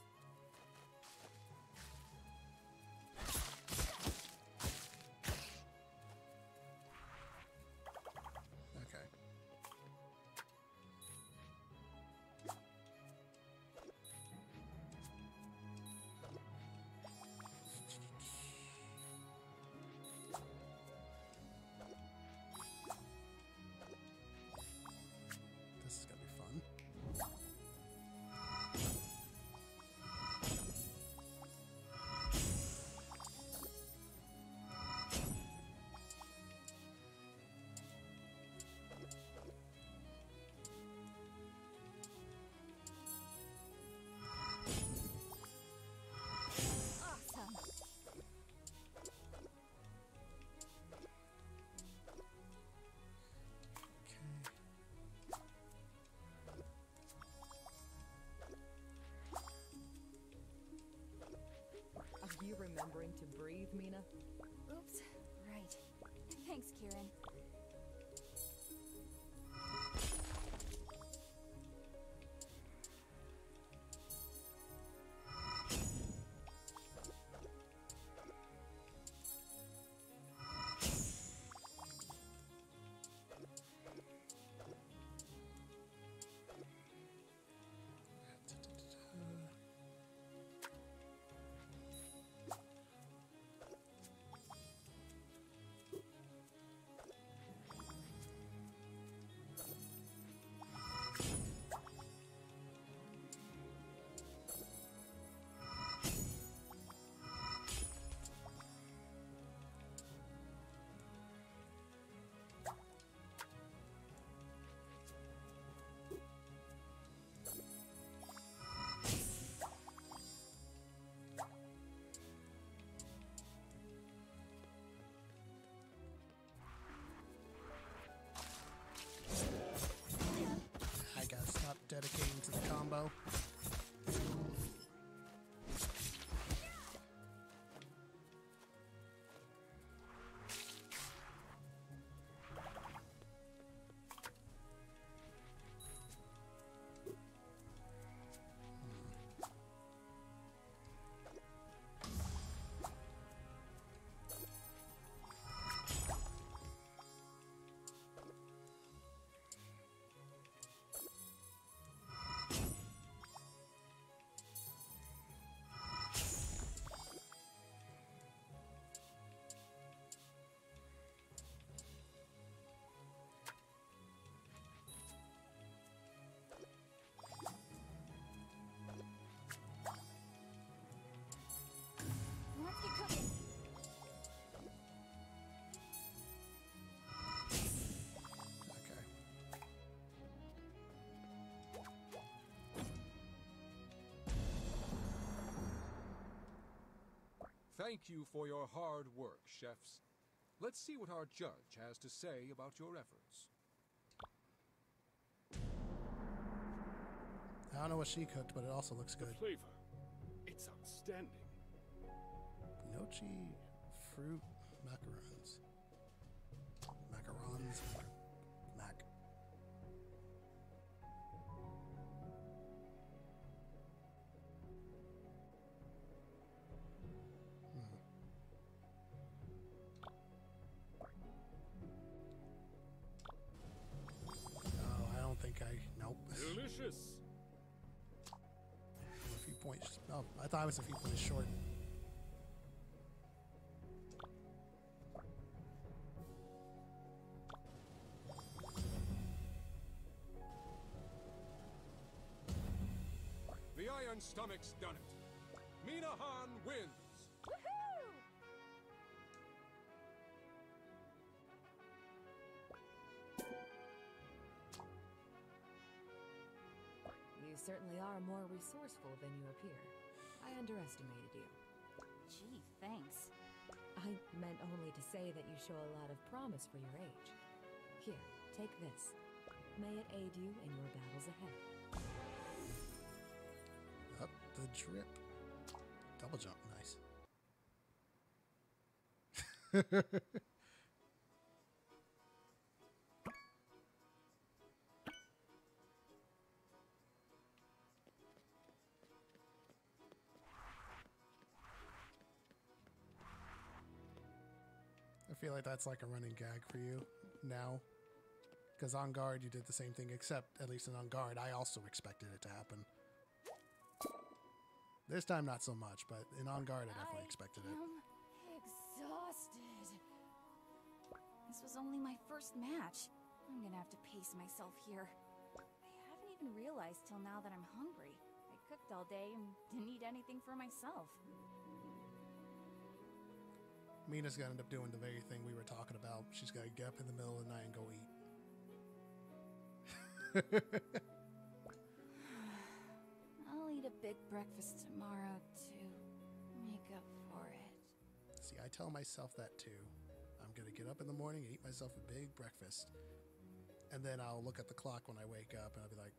You remembering to breathe, Mina? Oops. Right. Thanks, Kirren. Thank you for your hard work, chefs. Let's see what our judge has to say about your efforts. I don't know what she cooked, but it also looks good. Flavor. It's outstanding. Gnocchi fruit Delicious. a few points. Oh, I thought I was a few points short. The Iron Stomach's done it. Certainly are more resourceful than you appear. I underestimated you. Gee, thanks. I meant only to say that you show a lot of promise for your age. Here, take this. May it aid you in your battles ahead. Up the drip. Double jump, nice. like that's like a running gag for you now. Because on guard, you did the same thing, except at least in on guard, I also expected it to happen. This time, not so much, but in on guard, I definitely expected it. I'm exhausted. This was only my first match. I'm gonna have to pace myself here. I haven't even realized till now that I'm hungry. I cooked all day and didn't eat anything for myself. Mina's gonna end up doing the very thing we were talking about. She's gonna get up in the middle of the night and go eat. I'll eat a big breakfast tomorrow to make up for it. See, I tell myself that too. I'm gonna get up in the morning and eat myself a big breakfast. And then I'll look at the clock when I wake up and I'll be like,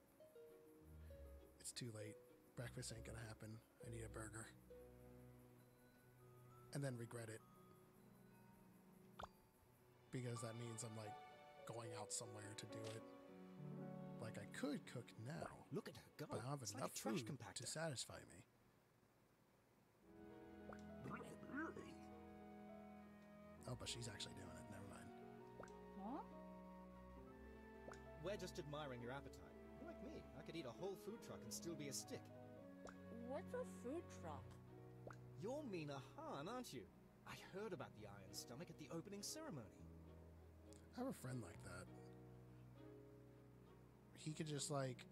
it's too late. Breakfast ain't gonna happen. I need a burger. And then regret it. Because that means I'm like going out somewhere to do it. Like I could cook now. Look at her go. But I don't have It's like enough trash food compactor. to satisfy me. Oh, but she's actually doing it. Never mind. Huh? We're just admiring your appetite. You're like me. I could eat a whole food truck and still be a stick. What's a food truck? You're Mina Han, aren't you? I heard about the Iron Stomach at the opening ceremony. I have a friend like that. He could just like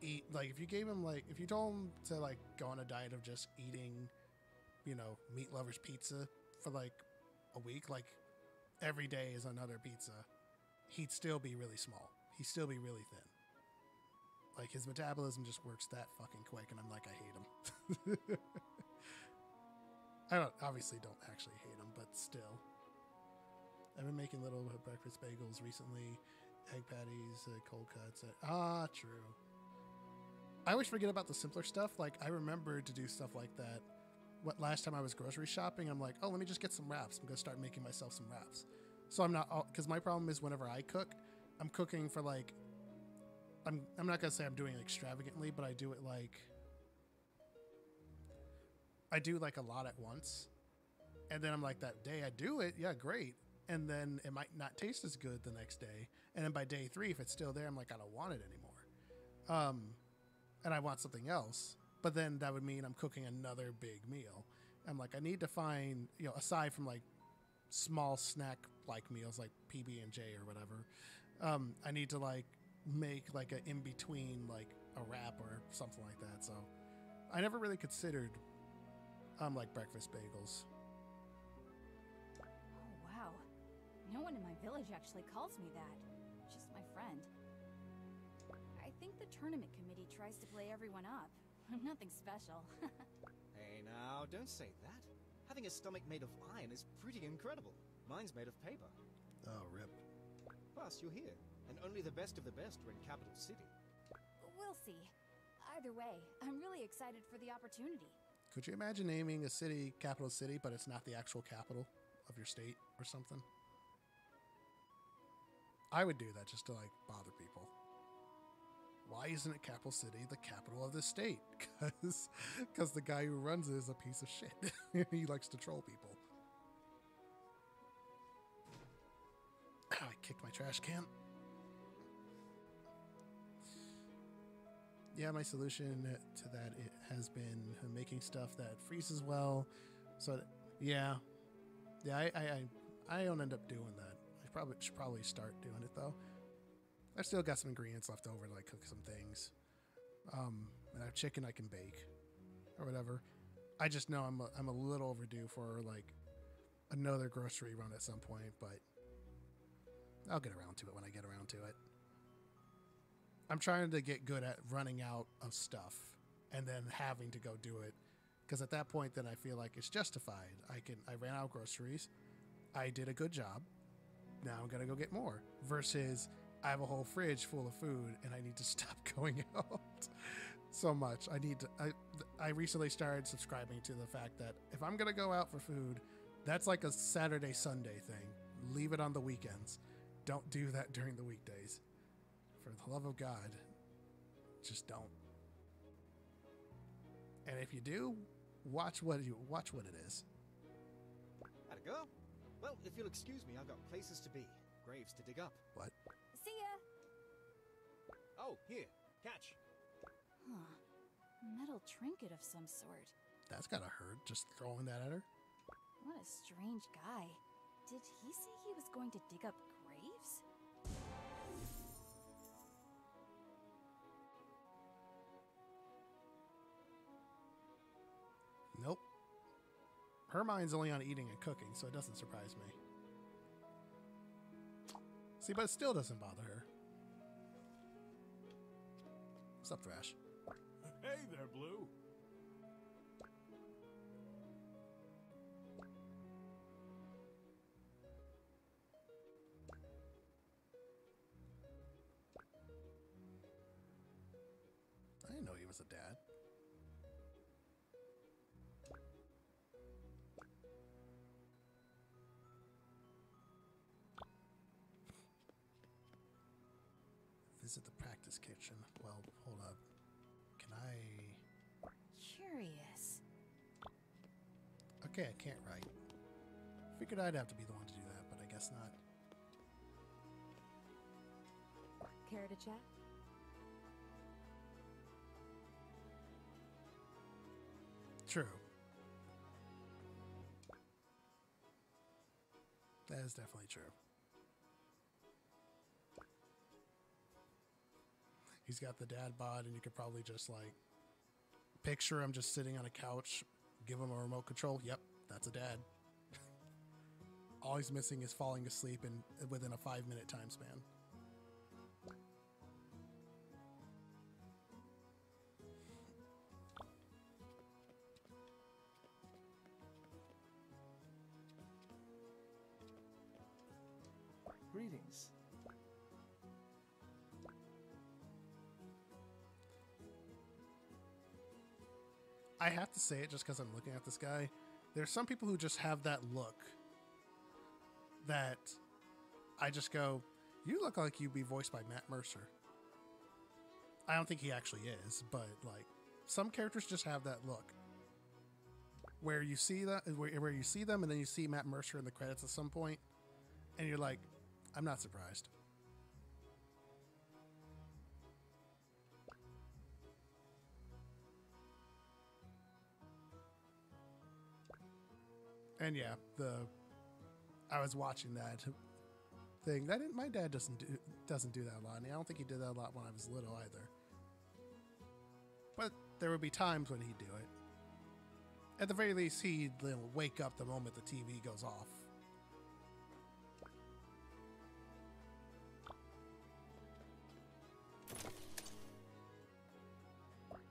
eat like if you gave him like if you told him to like go on a diet of just eating, you know, meat lovers pizza for like a week, like every day is another pizza, he'd still be really small. He'd still be really thin. Like his metabolism just works that fucking quick, and I'm like, I hate him. I don't obviously don't actually hate him, but still. I've been making little breakfast bagels recently, egg patties, uh, cold cuts. Uh, ah, true. I always forget about the simpler stuff. Like I remember to do stuff like that. What last time I was grocery shopping, I'm like, oh, let me just get some wraps. I'm gonna start making myself some wraps. So I'm not because my problem is whenever I cook, I'm cooking for like. I'm I'm not gonna say I'm doing it extravagantly, but I do it like. I do like a lot at once, and then I'm like that day I do it, yeah, great. And then it might not taste as good the next day, and then by day three, if it's still there, I'm like I don't want it anymore, um, and I want something else. But then that would mean I'm cooking another big meal. I'm like I need to find you know aside from like small snack like meals like PB and J or whatever, um, I need to like make like an in between like a wrap or something like that. So I never really considered um like breakfast bagels. No one in my village actually calls me that. Just my friend. I think the tournament committee tries to play everyone up. I'm nothing special. Hey now, don't say that. Having a stomach made of iron is pretty incredible. Mine's made of paper. Oh, rip. Plus, you're here, and only the best of the best are in Capital City. we'll see. Either way, I'm really excited for the opportunity. Could you imagine naming a city capital city, but it's not the actual capital of your state or something? I would do that just to like bother people. Why isn't it capital city the capital of the state? Because because the guy who runs it is a piece of shit. he likes to troll people. I kicked my trash can. yeah, my solution to that it has been making stuff that freezes well. So yeah, yeah, I, I I I don't end up doing that. Probably should probably start doing it though. I've still got some ingredients left over to like cook some things. Um, and I have chicken I can bake or whatever. I just know I'm a, I'm a little overdue for like another grocery run at some point, but I'll get around to it when I get around to it. I'm trying to get good at running out of stuff and then having to go do it because at that point then I feel like it's justified. I can I ran out of groceries. I did a good job. Now I'm to go get more versus I have a whole fridge full of food and I need to stop going out so much. I need to I I recently started subscribing to the fact that if I'm going to go out for food, that's like a Saturday Sunday thing. Leave it on the weekends. Don't do that during the weekdays. For the love of God, just don't. And if you do, watch what you watch what it is. It go? Well, if you'll excuse me, I've got places to be, graves to dig up. What? See ya! Oh, here, catch. Huh. Metal trinket of some sort. That's gotta hurt, just throwing that at her. What a strange guy. Did he say he was going to dig up Her mind's only on eating and cooking, so it doesn't surprise me. See, but it still doesn't bother her. What's up, Thrash? Hey there, Blue. I didn't know he was a dad. Visit the practice kitchen. Well, hold up. Can I. Curious. Okay, I can't write. Figured I'd have to be the one to do that, but I guess not. Care to chat? True. That is definitely true. He's got the dad bod, and you could probably just like picture him just sitting on a couch, give him a remote control. Yep, that's a dad. All he's missing is falling asleep in within a five minute time span. Greetings. I have to say it just because I'm looking at this guy. There's some people who just have that look that I just go, you look like you'd be voiced by Matt Mercer. I don't think he actually is, but like some characters just have that look where you see that where, where you see them and then you see Matt Mercer in the credits at some point and you're like, I'm not surprised. And yeah, the I was watching that thing. That didn't, my dad doesn't do doesn't do that a lot. And I don't think he did that a lot when I was little either. But there would be times when he'd do it. At the very least, he'd you know, wake up the moment the TV goes off.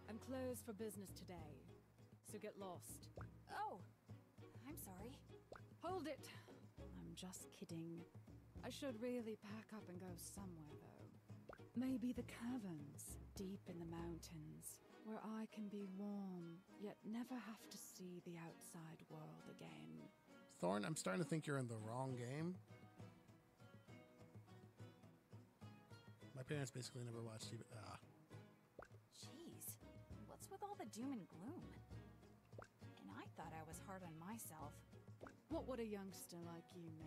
I'm closed for business today, so get lost. Oh, I'm sorry. Hold it! I'm just kidding. I should really pack up and go somewhere, though. Maybe the caverns, deep in the mountains, where I can be warm, yet never have to see the outside world again. Thorn, I'm starting to think you're in the wrong game. My parents basically never watched TV. Ah. Jeez, what's with all the doom and gloom? And I thought I was hard on myself. What would a youngster like you know?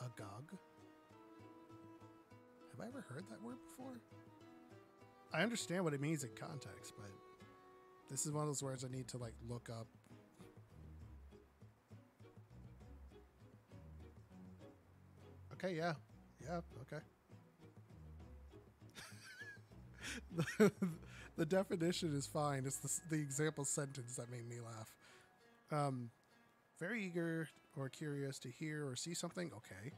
Agog? Have I ever heard that word before? I understand what it means in context, but this is one of those words I need to like look up. Okay, yeah. Yeah, okay. the, the definition is fine. It's the, the example sentence that made me laugh. Um, very eager or curious to hear or see something. Okay.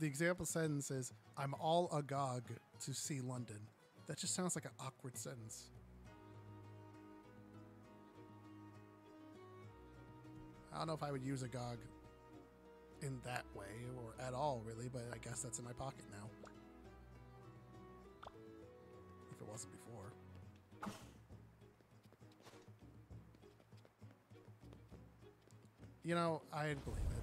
The example sentence is I'm all agog to see London. That just sounds like an awkward sentence. I don't know if I would use agog in that way or at all, really, but I guess that's in my pocket now. If it wasn't before. You know, I'd believe it.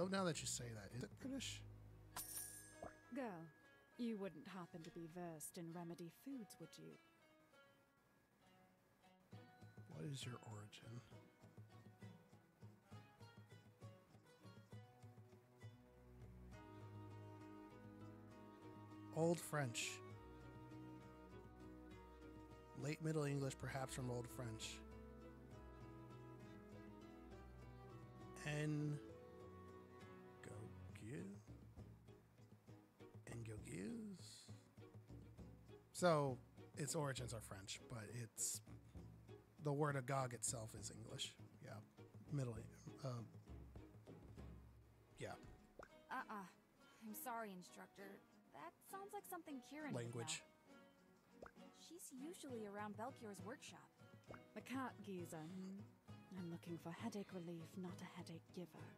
Though now that you say that, is it British? Girl, you wouldn't happen to be versed in remedy foods, would you? What is your origin? Old French. Late Middle English, perhaps from Old French. So, its origins are French, but it's the word agog itself is English. Yeah, Middle. Um, yeah, Uh-uh. I'm sorry, instructor. That sounds like something Kirren would language. She's usually around Belchior's workshop. The cat geezer, hmm? I'm looking for headache relief, not a headache giver.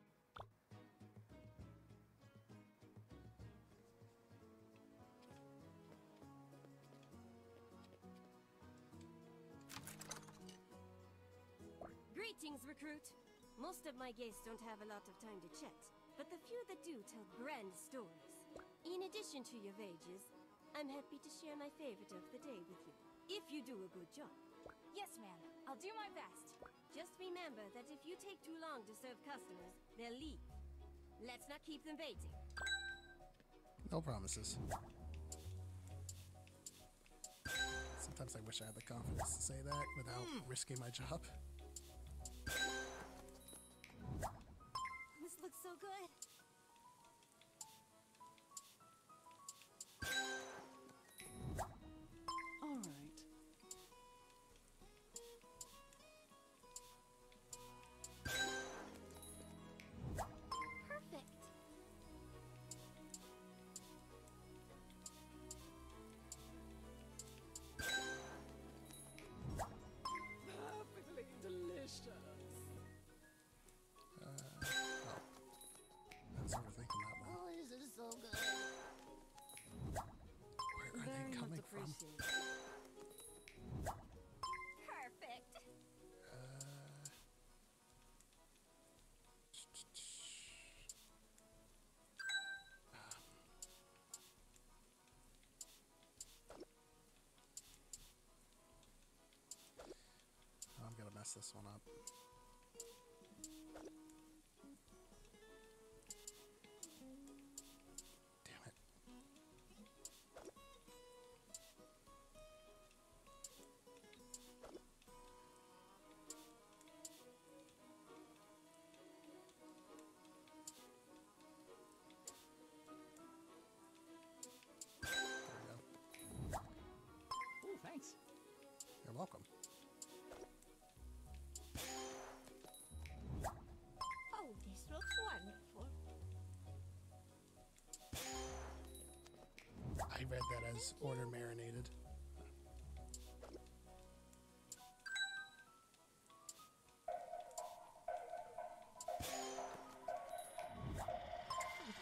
Most of my guests don't have a lot of time to chat, but the few that do tell grand stories. In addition to your wages, I'm happy to share my favorite of the day with you, if you do a good job. Yes, ma'am. I'll do my best. Just remember that if you take too long to serve customers, they'll leave. Let's not keep them waiting. No promises. Sometimes I wish I had the confidence to say that without hmm. risking my job. This one up. Read that as order marinated.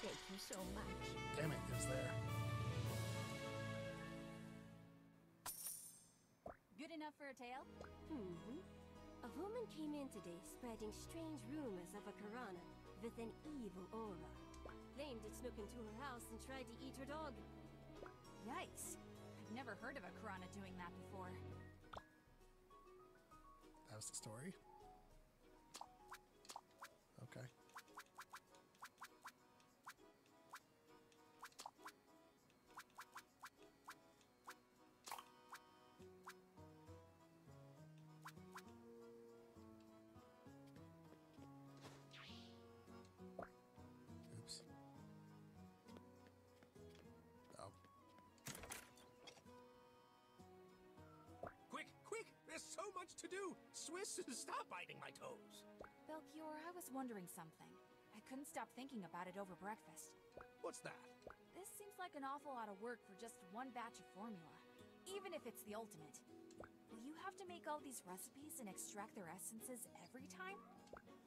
Thank you so much. Damn it, it was there. Good enough for a tale? hmm A woman came in today spreading strange rumors of a Karana with an evil aura. Claimed it snuck into her house and tried to eat her dog. Yikes. I've never heard of a Karana doing that before. That was the story. To do. Swiss, stop biting my toes. Belchior, I was wondering something. I couldn't stop thinking about it over breakfast. What's that? This seems like an awful lot of work for just one batch of formula, even if it's the ultimate. Will you have to make all these recipes and extract their essences every time?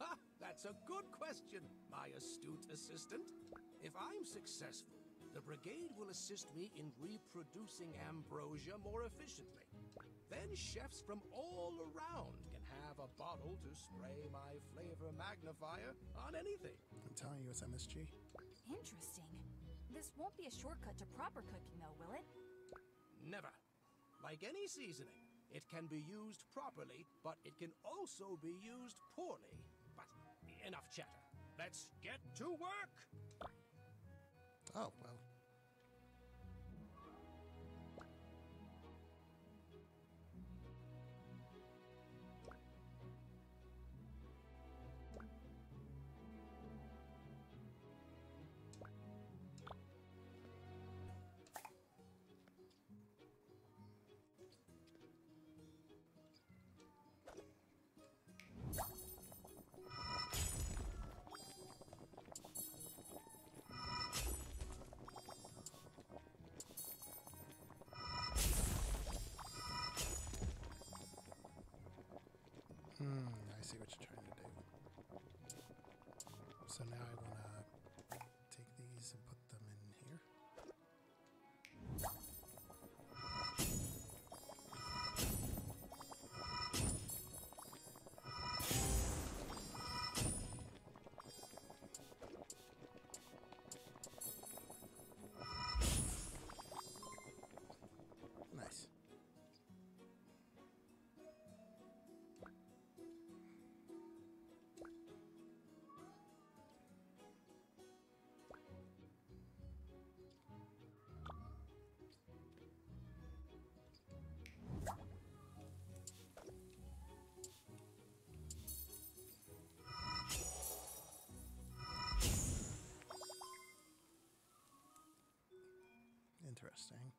Ha! That's a good question, my astute assistant. If I'm successful, the brigade will assist me in reproducing ambrosia more efficiently. Then chefs from all around can have a bottle to spray my flavor magnifier on anything. I'm telling you, it's MSG. Interesting. This won't be a shortcut to proper cooking, though, will it? Never. Like any seasoning, it can be used properly, but it can also be used poorly. But enough chatter. Let's get to work! Oh, well. Interesting.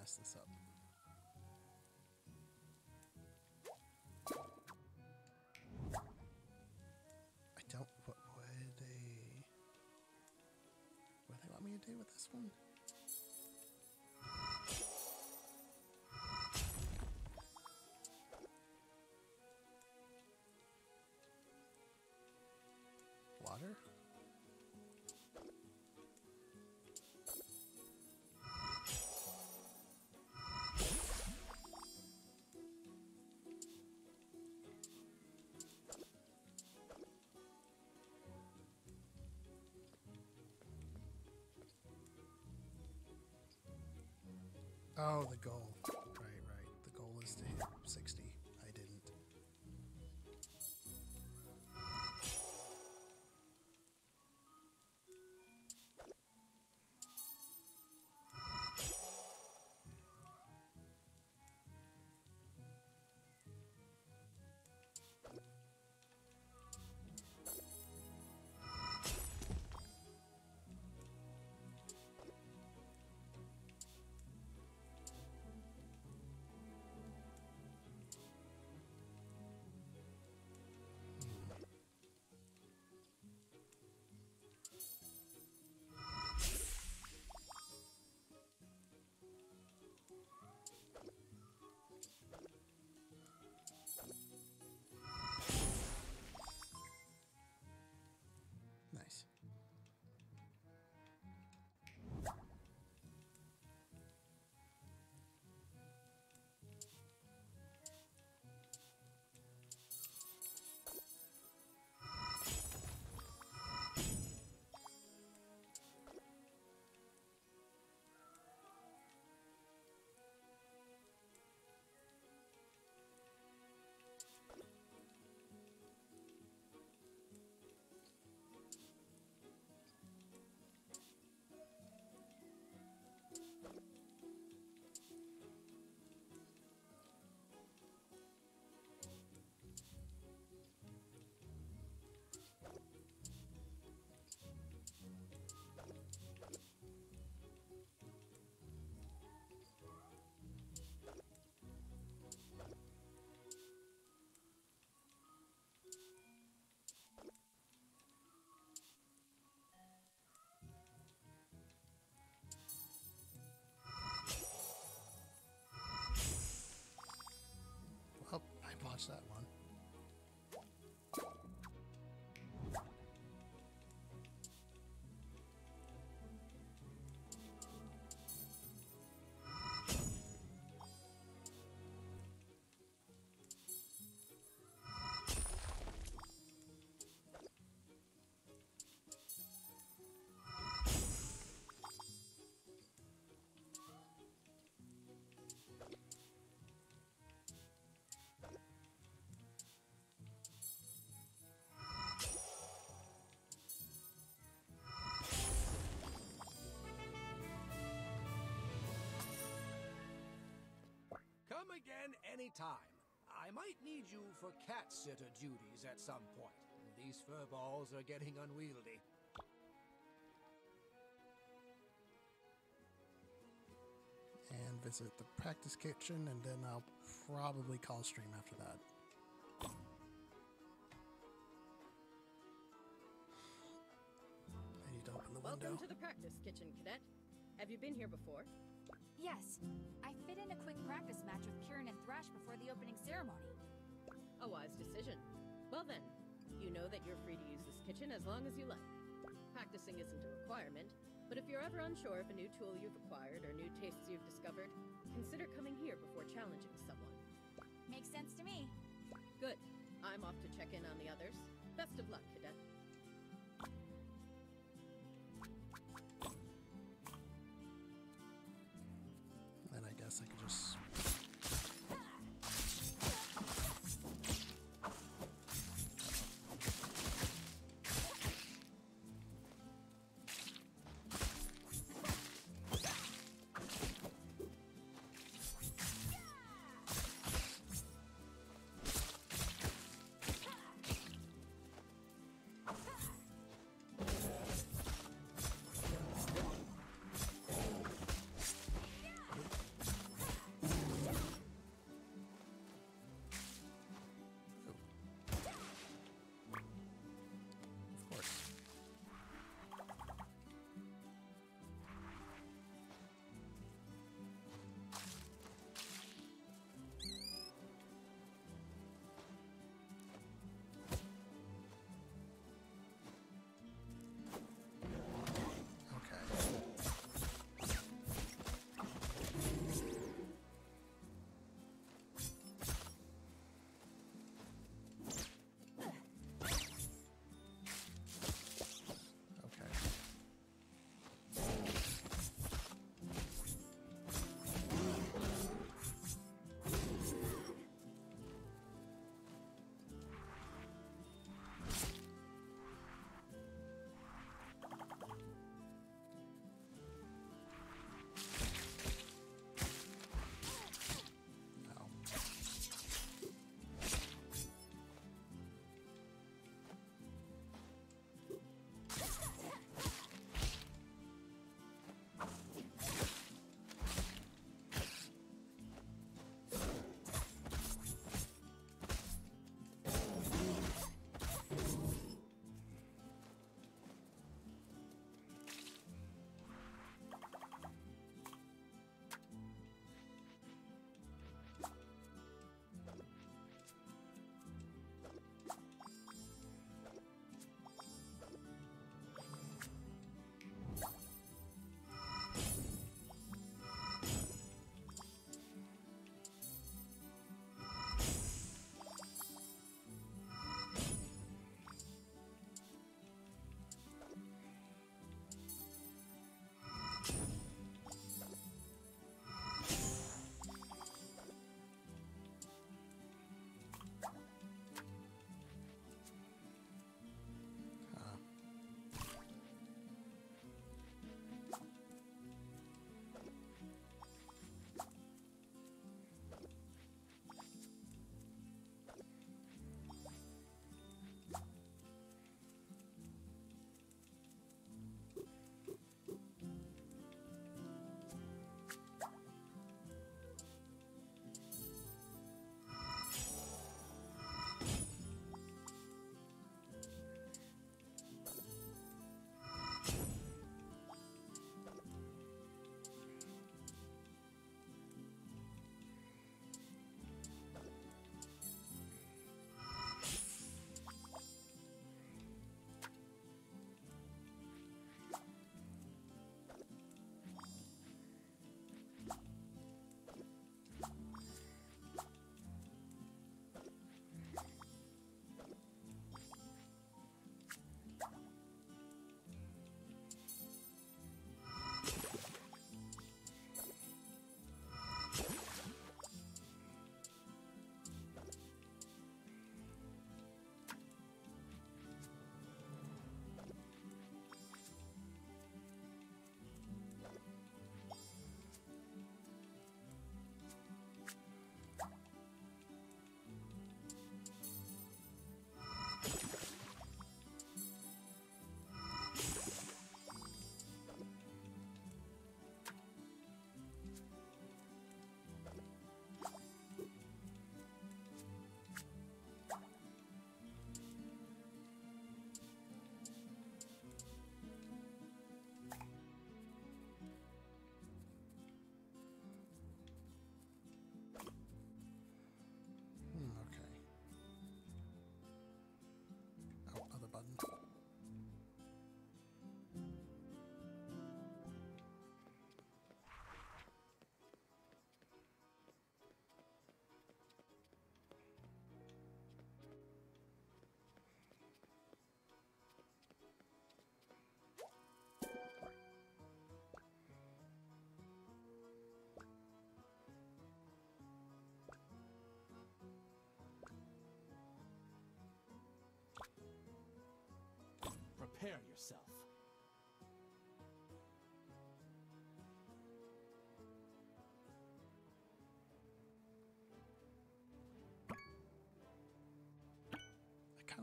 Messed this up. I don't. What would they? What do they want me to do with this one? Oh, the goal. that one. Again anytime. I might need you for cat sitter duties at some point. These fur balls are getting unwieldy. And visit the practice kitchen, and then I'll probably call stream after that. I need to open the Welcome window. to the practice kitchen, cadet. Have you been here before? Yes, I fit in a quick practice match with Kirren and Thrash before the opening ceremony. A wise decision. Well then, you know that you're free to use this kitchen as long as you like. Practicing isn't a requirement, but if you're ever unsure of a new tool you've acquired or new tastes you've discovered, consider coming here before challenging someone. Makes sense to me. Good. I'm off to check in on the others. Best of luck, cadet. I could just.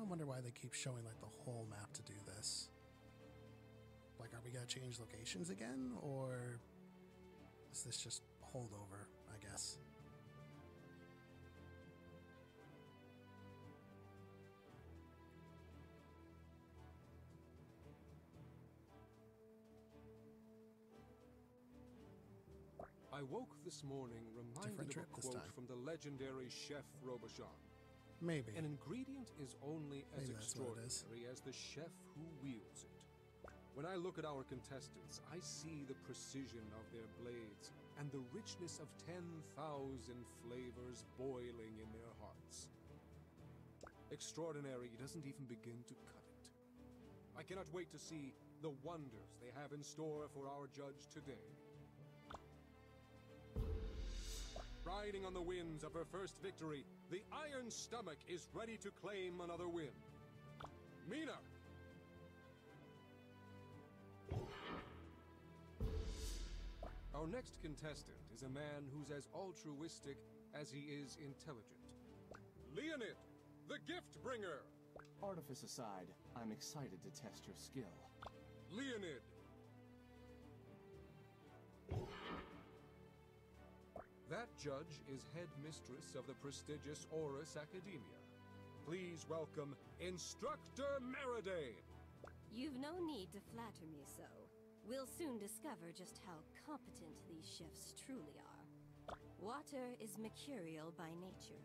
Wonder why they keep showing like the whole map to do this. Like, are we gonna change locations again, or is this just holdover? I guess. I woke this morning reminded of a quote from the legendary chef Robichon. Maybe. An ingredient is only as Maybe that's what it is. extraordinary as the chef who wields it. When I look at our contestants, I see the precision of their blades and the richness of 10,000 flavors boiling in their hearts. Extraordinary doesn't even begin to cut it. I cannot wait to see the wonders they have in store for our judge today. Riding on the winds of her first victory, the Iron Stomach is ready to claim another win. Mina! Our next contestant is a man who's as altruistic as he is intelligent. Leonid, the gift bringer! Artifice aside, I'm excited to test your skill. Leonid! That judge is head mistress of the prestigious Horus Academia. Please welcome Instructor Meridane! You've no need to flatter me so. We'll soon discover just how competent these chefs truly are. Water is mercurial by nature.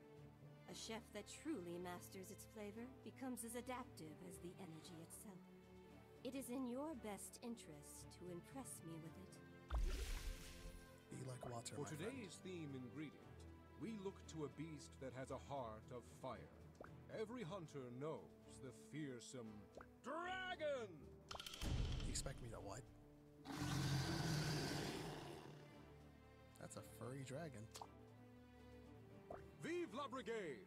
A chef that truly masters its flavor becomes as adaptive as the energy itself. It is in your best interest to impress me with it. Be like water. For my friend. today's theme ingredient, we look to a beast that has a heart of fire. Every hunter knows the fearsome dragon! You expect me to what? That's a furry dragon. Vive la brigade!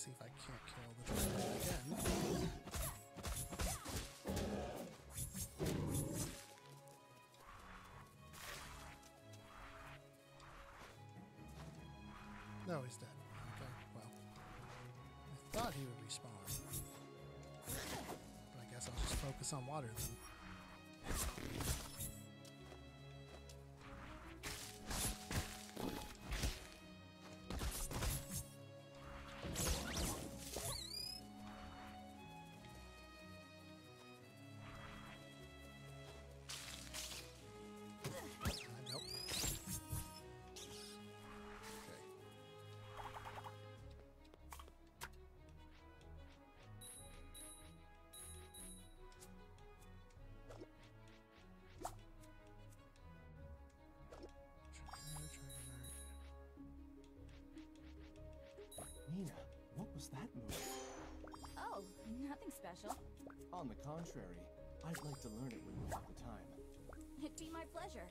See if I can't kill the dragon again. No, he's dead. Okay, well. I thought he would respawn. But I guess I'll just focus on water then. Was that move? Oh, nothing special. On the contrary, I'd like to learn it when you have the time. It'd be my pleasure.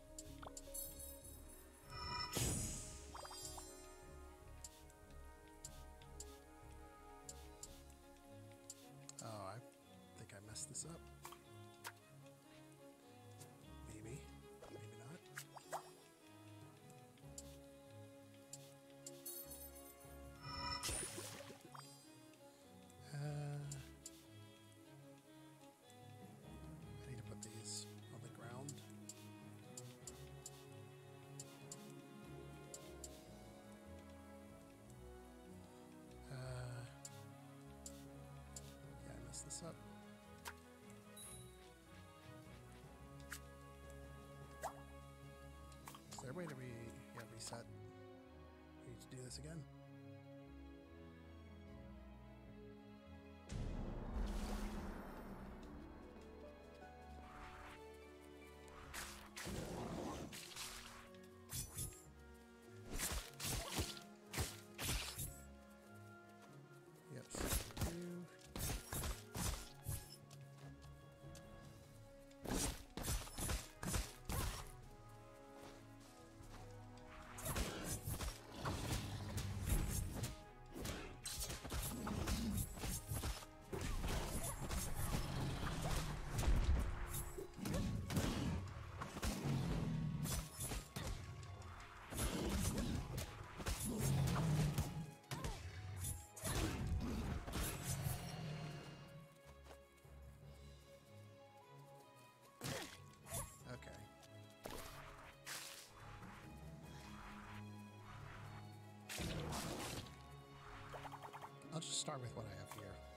This up. Is there a way to re yeah, reset? We need to do this again. Start with what I have here.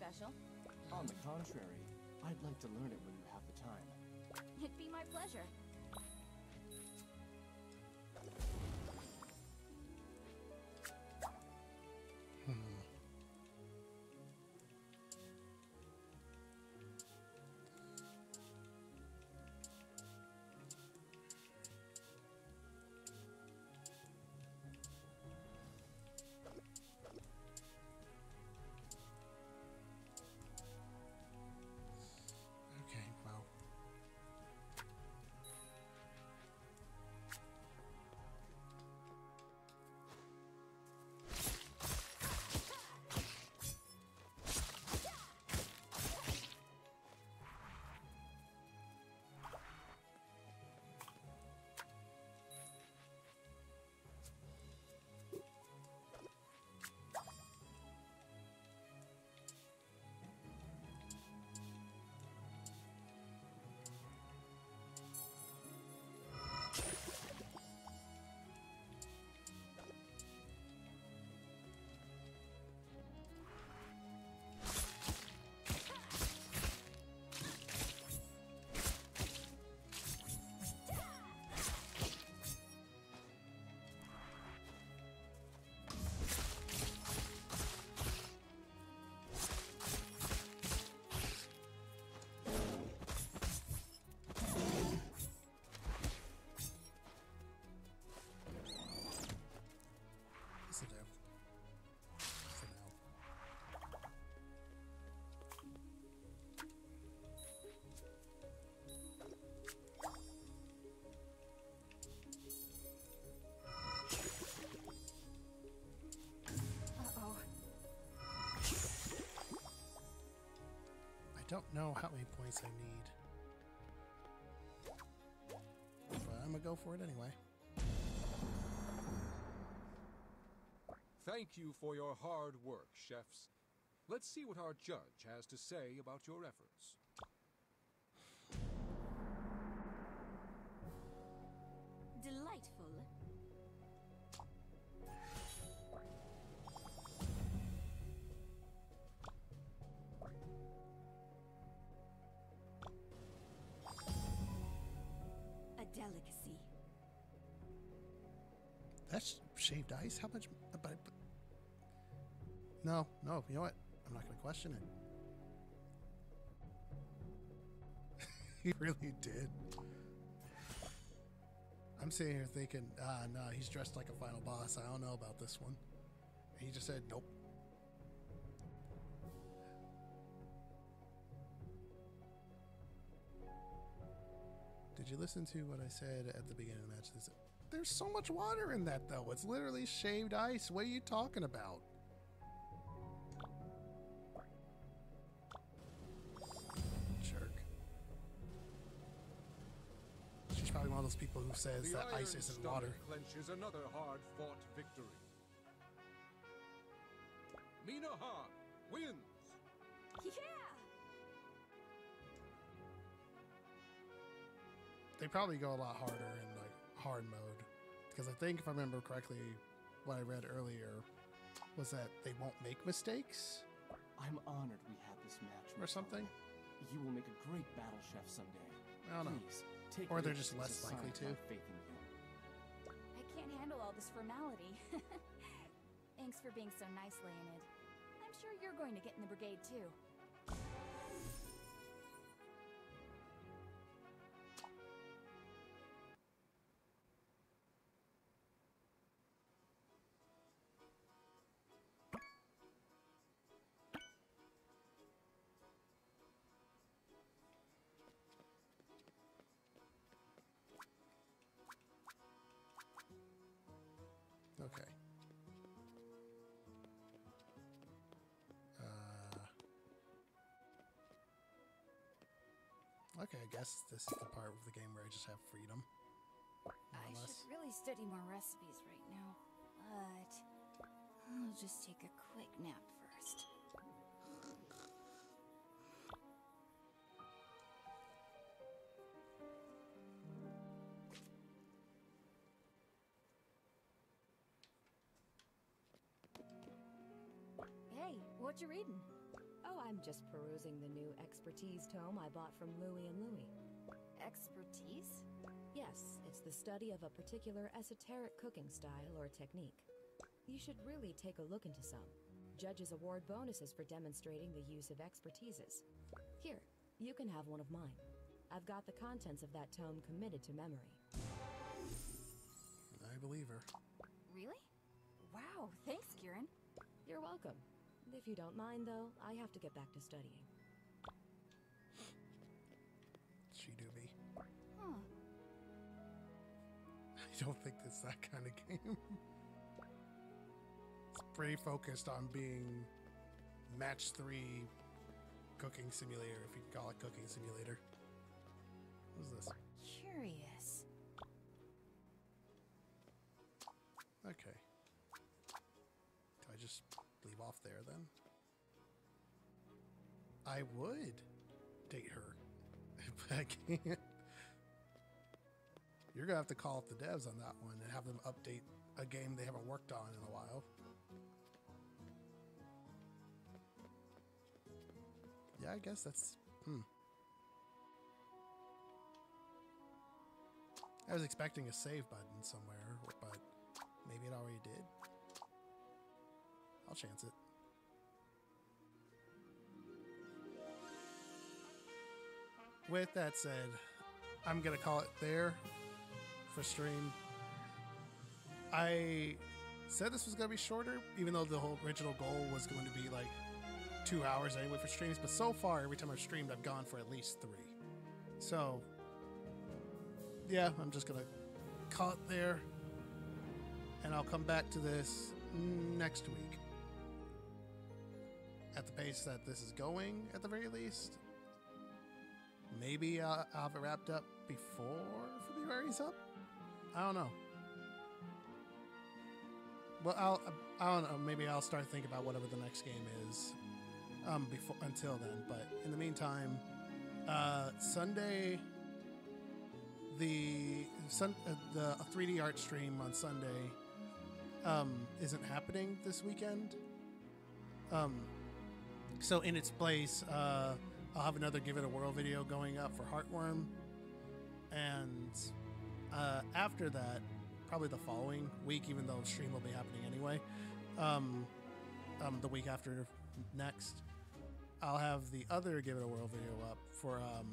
Special. On the contrary, I'd like to learn it when you have the time. It'd be my pleasure. Know how many points I need. But I'm gonna go for it anyway. Thank you for your hard work, chefs. Let's see what our judge has to say about your efforts. Question it. he really did. I'm sitting here thinking, ah, no, he's dressed like a final boss. I don't know about this one. And he just said, nope. Did you listen to what I said at the beginning of the match? There's, there's so much water in that, though. It's literally shaved ice. What are you talking about? Who says the that ice isn't water. clenches another hard-fought victory. Mina Han wins. Yeah! They probably go a lot harder in like hard mode because I think if I remember correctly, what I read earlier was that they won't make mistakes I'm honored we had this match. or something. You will make a great battle chef someday. I don't know. Please, take Or they're just less likely to. Faith in you. I can't handle all this formality. Thanks for being so nice, Leonid. I'm sure you're going to get in the brigade too. Okay, I guess this is the part of the game where I just have freedom. I should really study more recipes right now, but I'll just take a quick nap first. Hey, what you reading? I'm just perusing the new expertise tome I bought from Louis and Louis. Expertise? Yes, it's the study of a particular esoteric cooking style or technique. You should really take a look into some. Judges award bonuses for demonstrating the use of expertises. Here, you can have one of mine. I've got the contents of that tome committed to memory. I believe her. Really? Wow, thanks, Kirren. You're welcome. If you don't mind, though, I have to get back to studying. She do be. Huh. I don't think it's that kind of game. it's pretty focused on being match three cooking simulator, if you can call it cooking simulator. What's this? Curious. Okay. There then? I would date her, but I can't. You're gonna have to call up the devs on that one and have them update a game they haven't worked on in a while. Yeah, I guess that's hmm. I was expecting a save button somewhere, but maybe it already did. I'll chance it. With that said, I'm gonna call it there for stream. I said this was gonna be shorter, even though the whole original goal was going to be like two hours anyway for streams. But so far, every time I've streamed, I've gone for at least three. So, yeah, I'm just gonna call it there, and I'll come back to this next week. At the pace that this is going, at the very least, maybe I'll, I'll have it wrapped up before February's up. I don't know. Well, I'll I don't know. Maybe I'll start thinking about whatever the next game is. Um, before until then, but in the meantime, uh, Sunday, the sun uh, the 3D art stream on Sunday um, isn't happening this weekend. Um, so in its place, uh, I'll have another Give It a Whirl video going up for Heartworm, and uh, after that, probably the following week, even though stream will be happening anyway, um, um, the week after next, I'll have the other Give It a Whirl video up for um,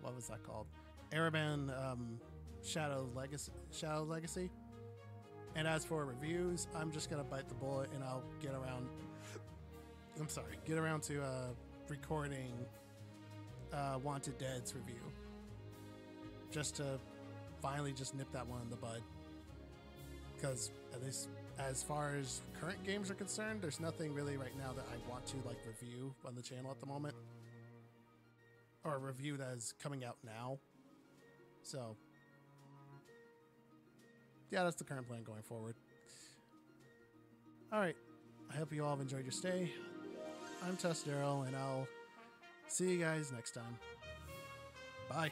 what was that called? Ereban um, Shadow Legacy. Shadow Legacy. And as for reviews, I'm just gonna bite the bullet and I'll get around. I'm sorry, get around to uh, recording uh, Wanted Dead's review, just to finally just nip that one in the bud. Because at least as far as current games are concerned, there's nothing really right now that I want to like review on the channel at the moment, or review that is coming out now. So yeah, that's the current plan going forward. All right. I hope you all have enjoyed your stay. I'm Tess Darryl, and I'll see you guys next time. Bye.